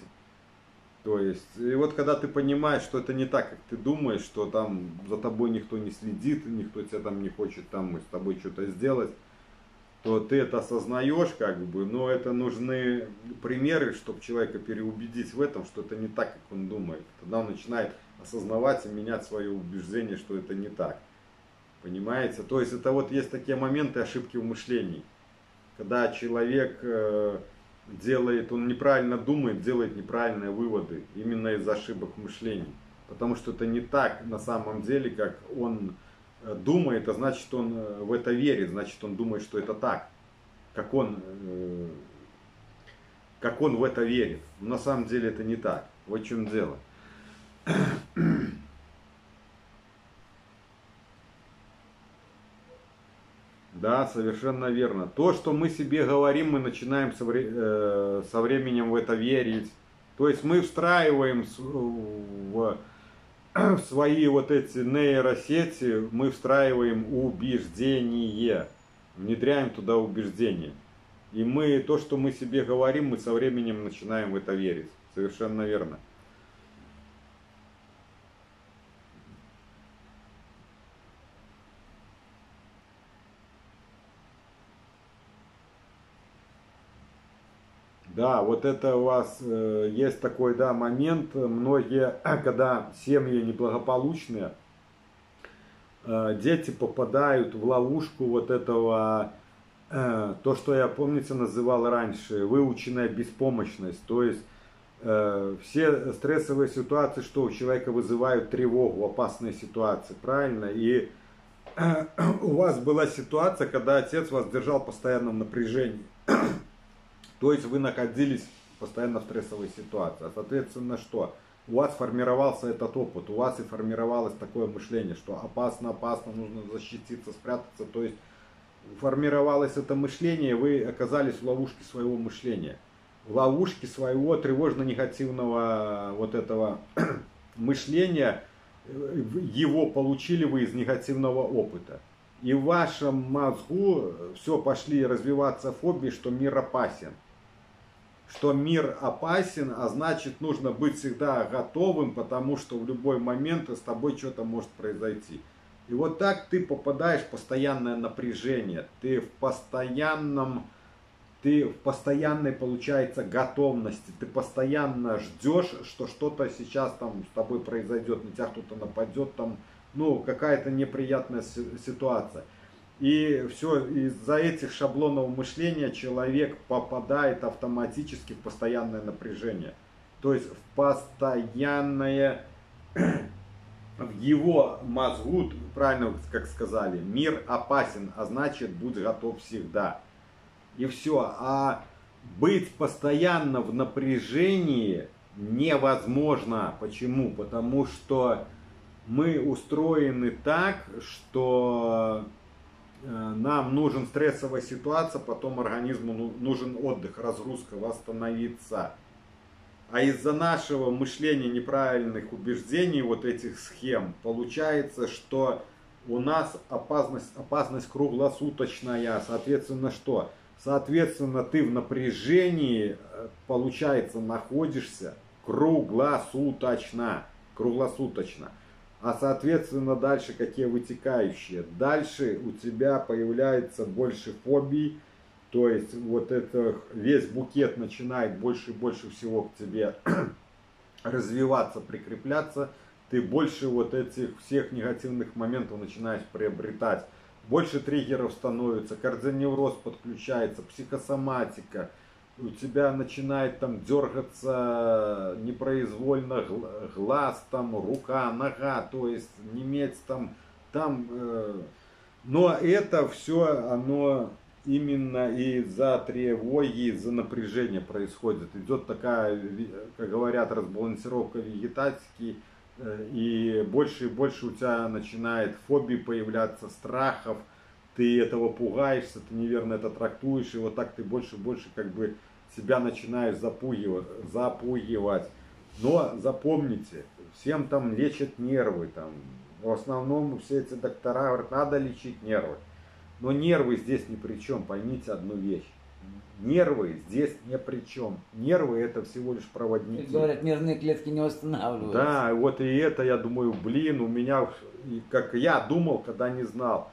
То есть, и вот когда ты понимаешь, что это не так, как ты думаешь, что там за тобой никто не следит, никто тебя там не хочет там с тобой что-то сделать, то ты это осознаешь, как бы, но это нужны примеры, чтобы человека переубедить в этом, что это не так, как он думает. Тогда он начинает осознавать и менять свое убеждение, что это не так. Понимаете? То есть это вот есть такие моменты ошибки в мышлении. Когда человек э, делает, он неправильно думает, делает неправильные выводы именно из ошибок мышления. Потому что это не так на самом деле, как он э, думает, а значит он э, в это верит, значит он думает, что это так. Как он, как он в это верит. Но на самом деле это не так. Вот в чем дело. Да, совершенно верно. То, что мы себе говорим, мы начинаем со, э, со временем в это верить. То есть мы встраиваем в, в свои вот эти нейросети, мы встраиваем убеждение, внедряем туда убеждение. И мы, то, что мы себе говорим, мы со временем начинаем в это верить. Совершенно верно. Да, вот это у вас э, есть такой да, момент, многие, когда семьи неблагополучные, э, дети попадают в ловушку вот этого, э, то, что я, помните, называл раньше, выученная беспомощность. То есть э, все стрессовые ситуации, что у человека вызывают тревогу, опасные ситуации, правильно? И у вас была ситуация, когда отец вас держал в постоянном напряжении. То есть вы находились постоянно в стрессовой ситуации. А соответственно что? У вас формировался этот опыт, у вас и формировалось такое мышление, что опасно, опасно, нужно защититься, спрятаться. То есть формировалось это мышление, вы оказались в ловушке своего мышления. В ловушке своего тревожно-негативного вот этого мышления, его получили вы из негативного опыта. И в вашем мозгу все пошли развиваться фобии, что мир опасен что мир опасен, а значит нужно быть всегда готовым, потому что в любой момент с тобой что-то может произойти. И вот так ты попадаешь в постоянное напряжение, ты в постоянном, ты в постоянной, получается, готовности, ты постоянно ждешь, что что-то сейчас там с тобой произойдет, на тебя кто-то нападет, там, ну, какая-то неприятная ситуация. И все, из-за этих шаблонов мышления человек попадает автоматически в постоянное напряжение. То есть в постоянное, в его мозгу, правильно как сказали, мир опасен, а значит будь готов всегда. И все. А быть постоянно в напряжении невозможно. Почему? Потому что мы устроены так, что нам нужен стрессовая ситуация, потом организму ну, нужен отдых, разгрузка, восстановиться. А из-за нашего мышления неправильных убеждений, вот этих схем, получается, что у нас опасность, опасность круглосуточная, соответственно, что? Соответственно, ты в напряжении, э, получается, находишься круглосуточно. Круглосуточно. А соответственно, дальше какие вытекающие? Дальше у тебя появляется больше фобий, то есть вот это весь букет начинает больше и больше всего к тебе развиваться, прикрепляться. Ты больше вот этих всех негативных моментов начинаешь приобретать больше триггеров становится, кардионевроз подключается, психосоматика, у тебя начинает там дергаться непроизвольно глаз, там рука, нога, то есть немец там, там, э, но это все, оно именно из-за тревоги, из-за напряжения происходит. Идет такая, как говорят, разбалансировка вегетатики, Э, и больше и больше у тебя начинает фобии появляться, страхов, ты этого пугаешься, ты неверно это трактуешь, и вот так ты больше и больше как бы себя начинаешь запугивать. запугивать. Но запомните, всем там лечат нервы, там, в основном все эти доктора говорят, надо лечить нервы. Но нервы здесь ни при чем, поймите одну вещь. Нервы здесь ни при чем. Нервы это всего лишь проводники. Говорят, нервные клетки не восстанавливаются. Да, вот и это я думаю, блин, у меня, как я думал, когда не знал.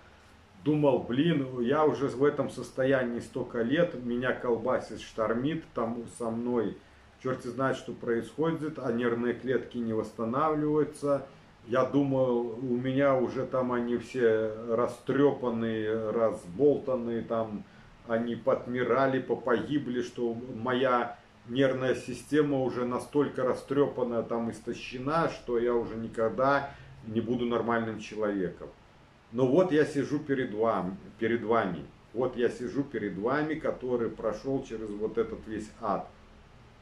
Думал, блин, я уже в этом состоянии столько лет, меня колбасит, штормит там со мной. Черт знает, что происходит, а нервные клетки не восстанавливаются. Я думал, у меня уже там они все растрепанные, разболтанные, там они подмирали, попогибли, что моя нервная система уже настолько растрепанная, там истощена, что я уже никогда не буду нормальным человеком. Но вот я сижу перед вами, перед вами. Вот я сижу перед вами, который прошел через вот этот весь ад.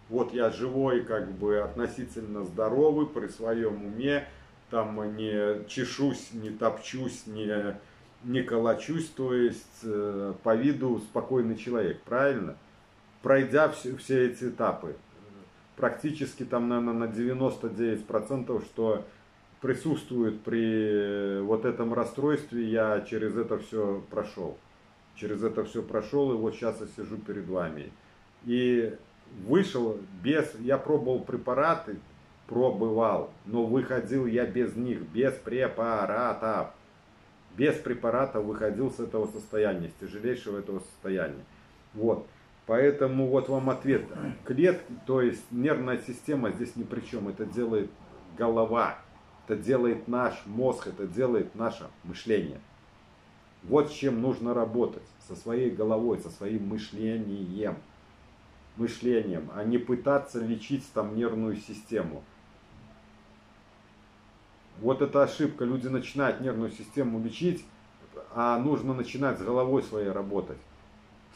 Вот я живой, как бы относительно здоровый, при своем уме, там не чешусь, не топчусь, не не колочусь, то есть э, по виду спокойный человек, правильно? Пройдя все, все эти этапы, практически там, наверное, на 99%, что присутствует при вот этом расстройстве, я через это все прошел. Через это все прошел, и вот сейчас я сижу перед вами. И вышел без, я пробовал препараты, пробовал, но выходил я без них, без препаратов без препарата выходил с этого состояния, с тяжелейшего этого состояния. Вот. Поэтому вот вам ответ. Клетки, то есть нервная система здесь ни при чем. Это делает голова, это делает наш мозг, это делает наше мышление. Вот с чем нужно работать. Со своей головой, со своим мышлением. Мышлением, а не пытаться лечить там нервную систему. Вот эта ошибка. Люди начинают нервную систему лечить, а нужно начинать с головой своей работать.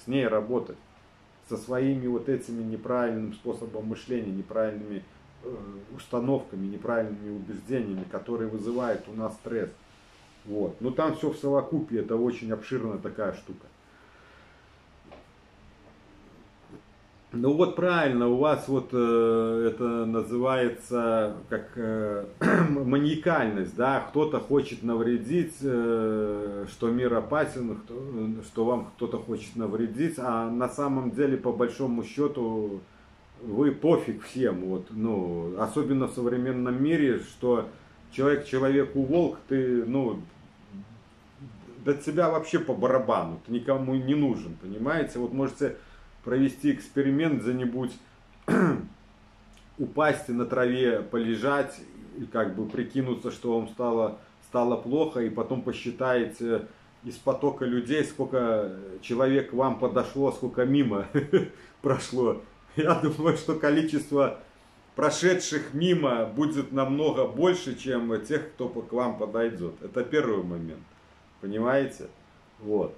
С ней работать. Со своими вот этими неправильным способом мышления, неправильными установками, неправильными убеждениями, которые вызывают у нас стресс. Вот. Но там все в совокупе, это очень обширная такая штука. Ну вот правильно, у вас вот э, это называется как э, маниакальность, да, кто-то хочет навредить, э, что мир опасен, кто, что вам кто-то хочет навредить, а на самом деле по большому счету вы пофиг всем, вот, ну, особенно в современном мире, что человек человеку волк, ты, ну, до тебя вообще по барабану, ты никому не нужен, понимаете, вот можете провести эксперимент где-нибудь, упасть на траве, полежать и как бы прикинуться, что вам стало, стало плохо, и потом посчитаете из потока людей, сколько человек вам подошло, сколько мимо прошло. Я думаю, что количество прошедших мимо будет намного больше, чем тех, кто к вам подойдет. Это первый момент. Понимаете? Вот.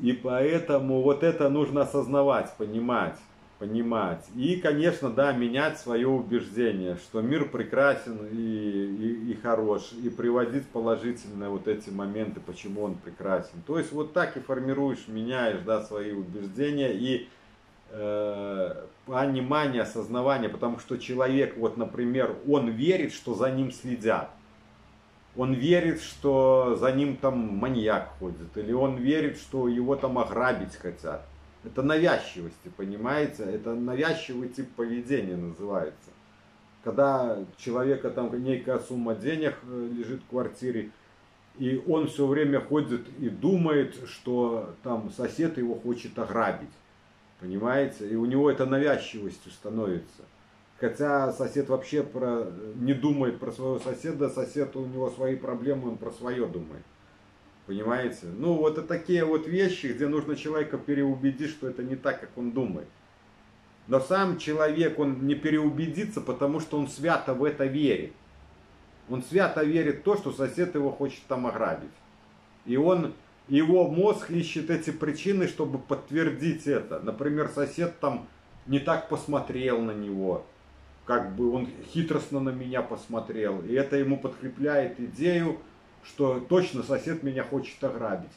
И поэтому вот это нужно осознавать, понимать, понимать. И, конечно, да, менять свое убеждение, что мир прекрасен и, и, и хорош, и приводить положительные вот эти моменты, почему он прекрасен. То есть вот так и формируешь, меняешь, да, свои убеждения и понимание, осознавание, потому что человек, вот, например, он верит, что за ним следят. он верит, что за ним там маньяк ходит, или он верит, что его там ограбить хотят. Это навязчивости, понимаете? Это навязчивый тип поведения называется. Когда человека там некая сумма денег э, лежит в квартире, и он все время ходит и думает, что там сосед его хочет ограбить. Понимаете? И у него это навязчивостью становится. Хотя сосед вообще про, не думает про своего соседа, сосед у него свои проблемы, он про свое думает. Понимаете? Ну, вот это такие вот вещи, где нужно человека переубедить, что это не так, как он думает. Но сам человек, он не переубедится, потому что он свято в это верит. Он свято верит в то, что сосед его хочет там ограбить. И он, его мозг ищет эти причины, чтобы подтвердить это. Например, сосед там не так посмотрел на него, как бы он хитростно на меня посмотрел. И это ему подкрепляет идею, что точно сосед меня хочет ограбить.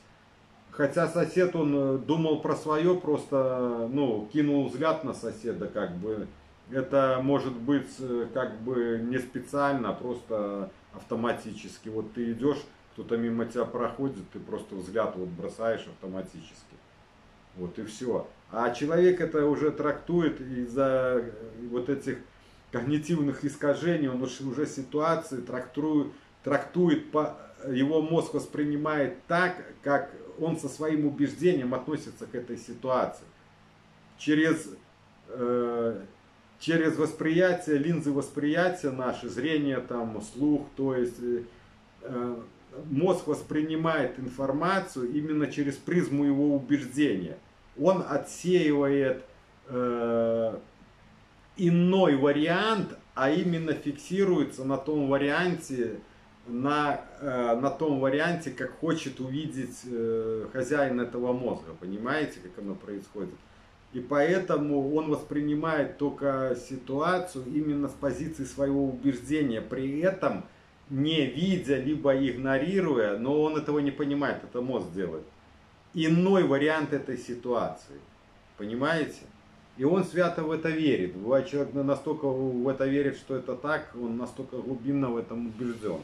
Хотя сосед, он э, думал про свое, просто, ну, кинул взгляд на соседа, как бы. Это может быть, э, как бы, не специально, а просто автоматически. Вот ты идешь, кто-то мимо тебя проходит, ты просто взгляд вот бросаешь автоматически. Вот и все. А человек это уже трактует из-за э, вот этих когнитивных искажений, он уже ситуации трактует, трактует по, его мозг воспринимает так, как он со своим убеждением относится к этой ситуации. Через, э, через восприятие, линзы восприятия наши, зрение, там, слух, то есть э, мозг воспринимает информацию именно через призму его убеждения. Он отсеивает э, иной вариант, а именно фиксируется на том варианте, на, э, на том варианте, как хочет увидеть э, хозяин этого мозга. Понимаете, как оно происходит? И поэтому он воспринимает только ситуацию именно с позиции своего убеждения, при этом не видя, либо игнорируя, но он этого не понимает, это мозг делает. Иной вариант этой ситуации. Понимаете? И он свято в это верит. Бывает, человек настолько в это верит, что это так, он настолько глубинно в этом убежден.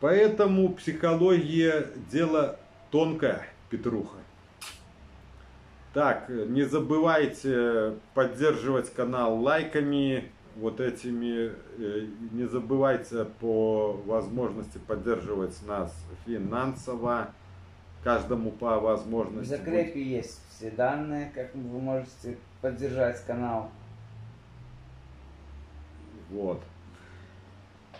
Поэтому психология дело тонкое, Петруха. Так, не забывайте поддерживать канал лайками, вот этими, э, не забывайте по возможности поддерживать нас финансово, каждому по возможности. В закрепе есть все данные, как вы можете поддержать канал. Вот.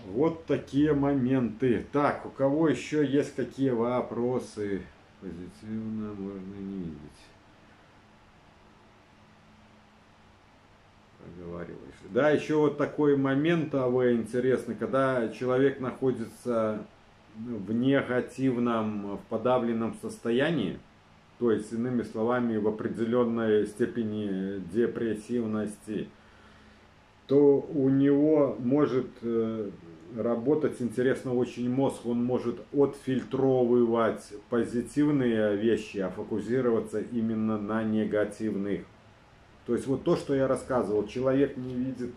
Вот такие моменты. Так, у кого еще есть какие вопросы? Позитивно можно не видеть. Проговариваешь. Да, еще вот такой момент, а вы интересный, когда человек находится в негативном, в подавленном состоянии, то есть, иными словами, в определенной степени депрессивности, то у него может э, работать интересно очень мозг, он может отфильтровывать позитивные вещи, а фокусироваться именно на негативных. То есть вот то, что я рассказывал, человек не видит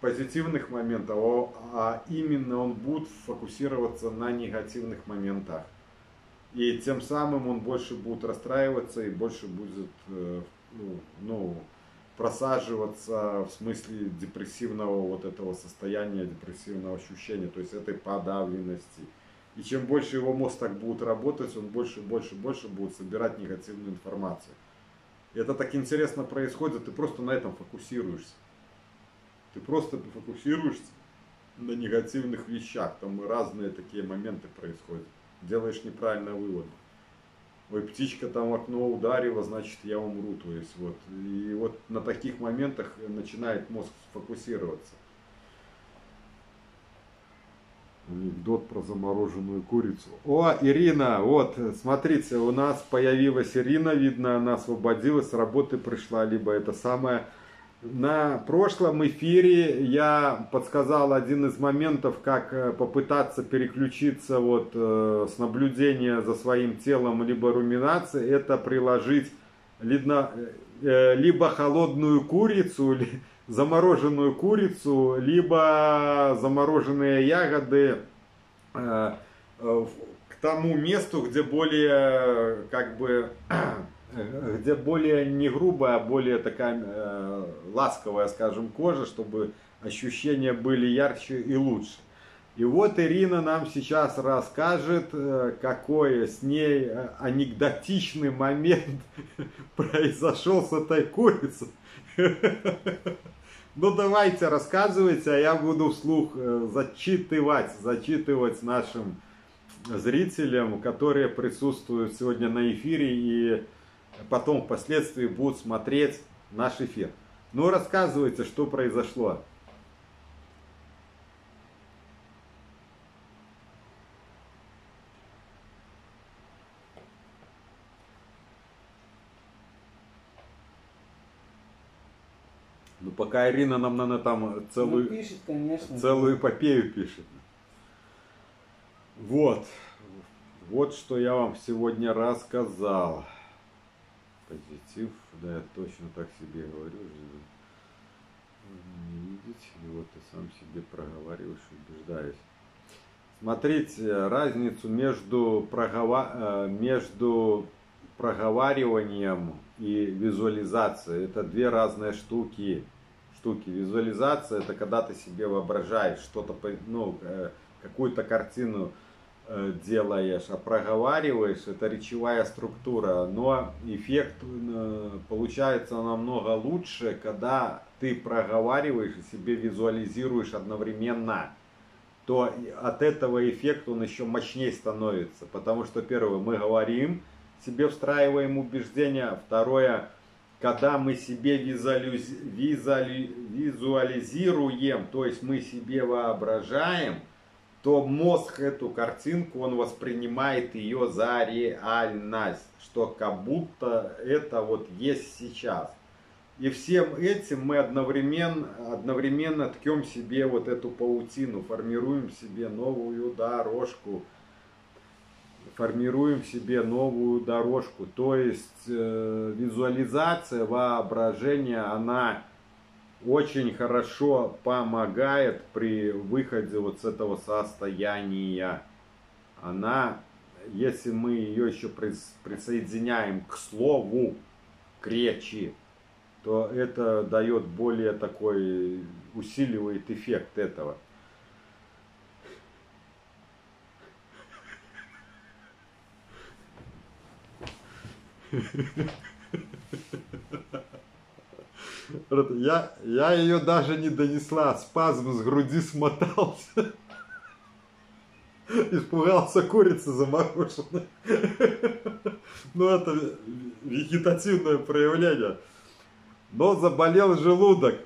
позитивных моментов, а именно он будет фокусироваться на негативных моментах. И тем самым он больше будет расстраиваться и больше будет э, ну, ну, просаживаться в смысле депрессивного вот этого состояния, депрессивного ощущения, то есть этой подавленности. И чем больше его мозг так будет работать, он больше, больше, больше будет собирать негативную информацию. Это так интересно происходит, ты просто на этом фокусируешься. Ты просто фокусируешься на негативных вещах. Там разные такие моменты происходят. Делаешь неправильный вывод. Ой, птичка там окно ударила, значит я умру. То есть вот. И вот на таких моментах начинает мозг фокусироваться. Анекдот про замороженную курицу. О, Ирина, вот, смотрите, у нас появилась Ирина, видно, она освободилась, с работы пришла, либо это самое на прошлом эфире я подсказал один из моментов, как э, попытаться переключиться вот э, с наблюдения за своим телом либо руминации, это приложить либо, э, либо холодную курицу, замороженную курицу, либо замороженные ягоды э, э, к тому месту, где более, как бы, где более не грубая, а более такая э, ласковая, скажем, кожа, чтобы ощущения были ярче и лучше. И вот Ирина нам сейчас расскажет, какой с ней анекдотичный момент произошел с этой курицей. Ну давайте рассказывайте, а я буду вслух э, зачитывать, зачитывать нашим зрителям, которые присутствуют сегодня на эфире и потом впоследствии будут смотреть наш эфир. Ну рассказывайте, что произошло. Ну, пока Ирина нам, наверное, там целую, Ну, пишет, конечно. целую эпопею пишет. Вот. Вот что я вам сегодня рассказал. Позитив, да, я точно так себе говорю. Не видеть, и вот ты сам себе проговариваешь, убеждаюсь. Смотрите, разницу между, прогова... э, между проговариванием и визуализацией. Это две разные штуки. штуки. Визуализация это когда ты себе воображаешь что-то, ну, э, какую-то картину э, делаешь, а проговариваешь, это речевая структура, но эффект э, получается намного лучше, когда ты проговариваешь и себе визуализируешь одновременно то от этого эффект он еще мощнее становится. Потому что, первое, мы говорим, себе встраиваем убеждения. Второе, когда мы себе визуализ- визуали- визуализируем, то есть мы себе воображаем, то мозг эту картинку, он воспринимает ее за реальность, что как будто это вот есть сейчас. И всем этим мы одновременно, одновременно ткем себе вот эту паутину, формируем себе новую дорожку, формируем себе новую дорожку. То есть э, визуализация, воображение, она очень хорошо помогает при выходе вот с этого состояния. Она, если мы ее еще прис- присоединяем к слову, к речи, то это дает более такой, усиливает эффект этого. Я, я ее даже не донесла, спазм с груди смотался. Испугался курицы замороженной. Ну, это вегетативное проявление. Но заболел желудок.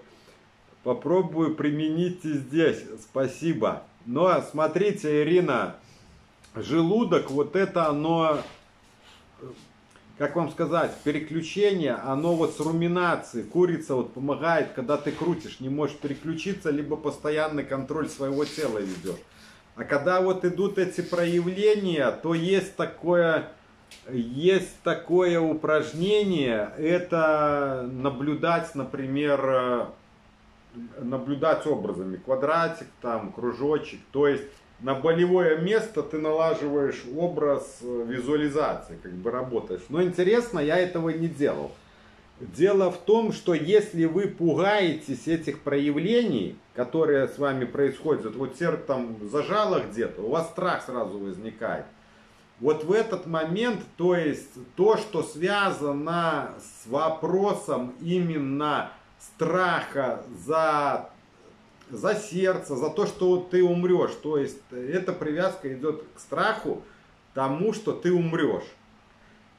Попробую применить и здесь. Спасибо. Но смотрите, Ирина, желудок, вот это оно, как вам сказать, переключение, оно вот с руминацией. Курица вот помогает, когда ты крутишь, не можешь переключиться, либо постоянный контроль своего тела ведешь. А когда вот идут эти проявления, то есть такое, есть такое упражнение, это наблюдать, например, э, наблюдать образами. Квадратик, там, кружочек. То есть на болевое место ты налаживаешь образ э, визуализации, как бы работаешь. Но интересно, я этого не делал. Дело в том, что если вы пугаетесь этих проявлений, которые с вами происходят, вот сердце там зажало где-то, у вас страх сразу возникает. Вот в этот момент, то есть то, что связано с вопросом именно страха за, за сердце, за то, что ты умрешь, то есть эта привязка идет к страху тому, что ты умрешь.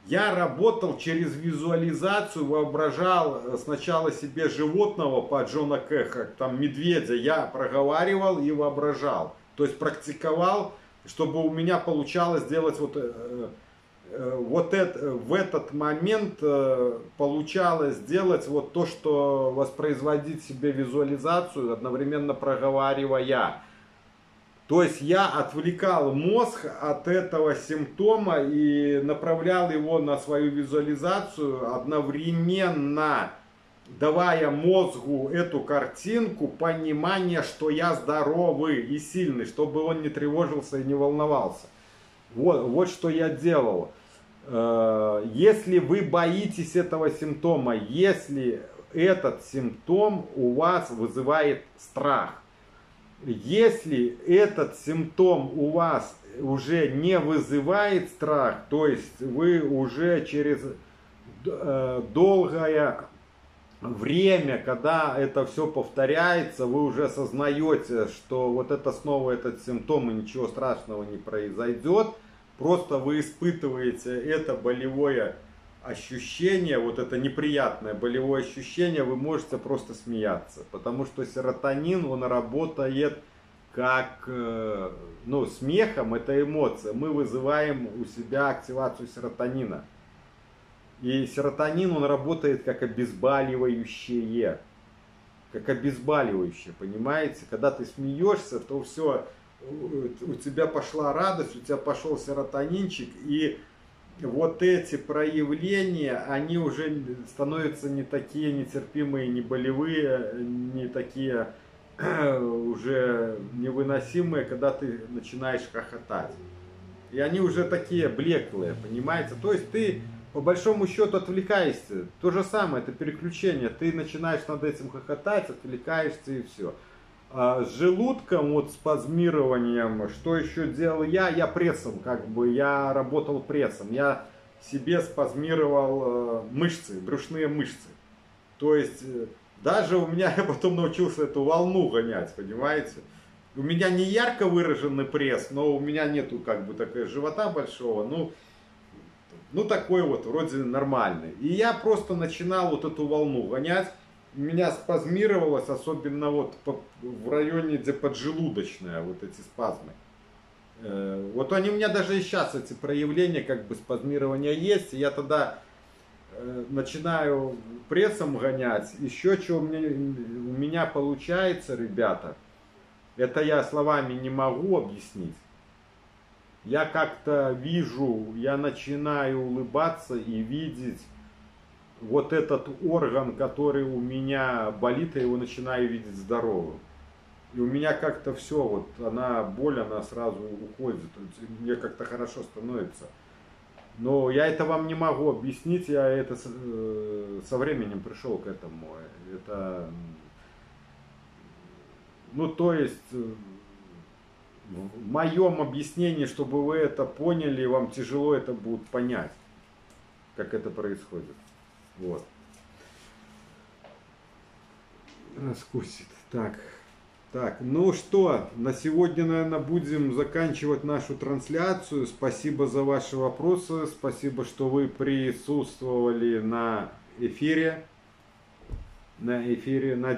Я работал через визуализацию, воображал э, сначала себе животного по Джона Кэха, там медведя, я проговаривал и воображал. То есть практиковал, чтобы у меня получалось сделать вот, э, э, вот это, в этот момент э, получалось сделать вот то, что воспроизводить себе визуализацию, одновременно проговаривая. То есть я отвлекал мозг от этого симптома и направлял его на свою визуализацию одновременно давая мозгу эту картинку понимание, что я здоровый и сильный, чтобы он не тревожился и не волновался. Вот, вот что я делал. Э, если вы боитесь этого симптома, если этот симптом у вас вызывает страх, если этот симптом у вас уже не вызывает страх, то есть вы уже через э, долгое время, когда это все повторяется, вы уже осознаете, что вот это снова этот симптом и ничего страшного не произойдет, просто вы испытываете это болевое ощущение, вот это неприятное болевое ощущение, вы можете просто смеяться. Потому что серотонин, он работает как, э, ну, смехом, это эмоция. Мы вызываем у себя активацию серотонина. И серотонин, он работает как обезболивающее. Как обезболивающее, понимаете? Когда ты смеешься, то все, у тебя пошла радость, у тебя пошел серотонинчик, и вот эти проявления, они уже становятся не такие нетерпимые, не болевые, не такие уже невыносимые, когда ты начинаешь хохотать. И они уже такие блеклые, понимаете? То есть ты по большому счету отвлекаешься. То же самое, это переключение. Ты начинаешь над этим хохотать, отвлекаешься и все. А с желудком, вот спазмированием, что еще делал я? Я прессом, как бы, я работал прессом. Я себе спазмировал э, мышцы, брюшные мышцы. То есть, э, даже у меня, я потом научился эту волну гонять, понимаете? У меня не ярко выраженный пресс, но у меня нету как бы такого живота большого, ну, ну такой вот, вроде нормальный. И я просто начинал вот эту волну гонять меня спазмировалось, особенно вот в районе, где поджелудочная, вот эти спазмы. Э, вот они у меня даже и сейчас, эти проявления как бы спазмирования есть. И я тогда э, начинаю прессом гонять. Еще что у меня, у меня получается, ребята, это я словами не могу объяснить. Я как-то вижу, я начинаю улыбаться и видеть вот этот орган, который у меня болит, я его начинаю видеть здоровым. И у меня как-то все, вот она, боль, она сразу уходит. Мне как-то хорошо становится. Но я это вам не могу объяснить, я это со, э, со временем пришел к этому. Это, ну то есть, э, в моем объяснении, чтобы вы это поняли, вам тяжело это будет понять, как это происходит. Вот. Раскусит. Так. Так, ну что, на сегодня, наверное, будем заканчивать нашу трансляцию. Спасибо за ваши вопросы. Спасибо, что вы присутствовали на эфире. На эфире.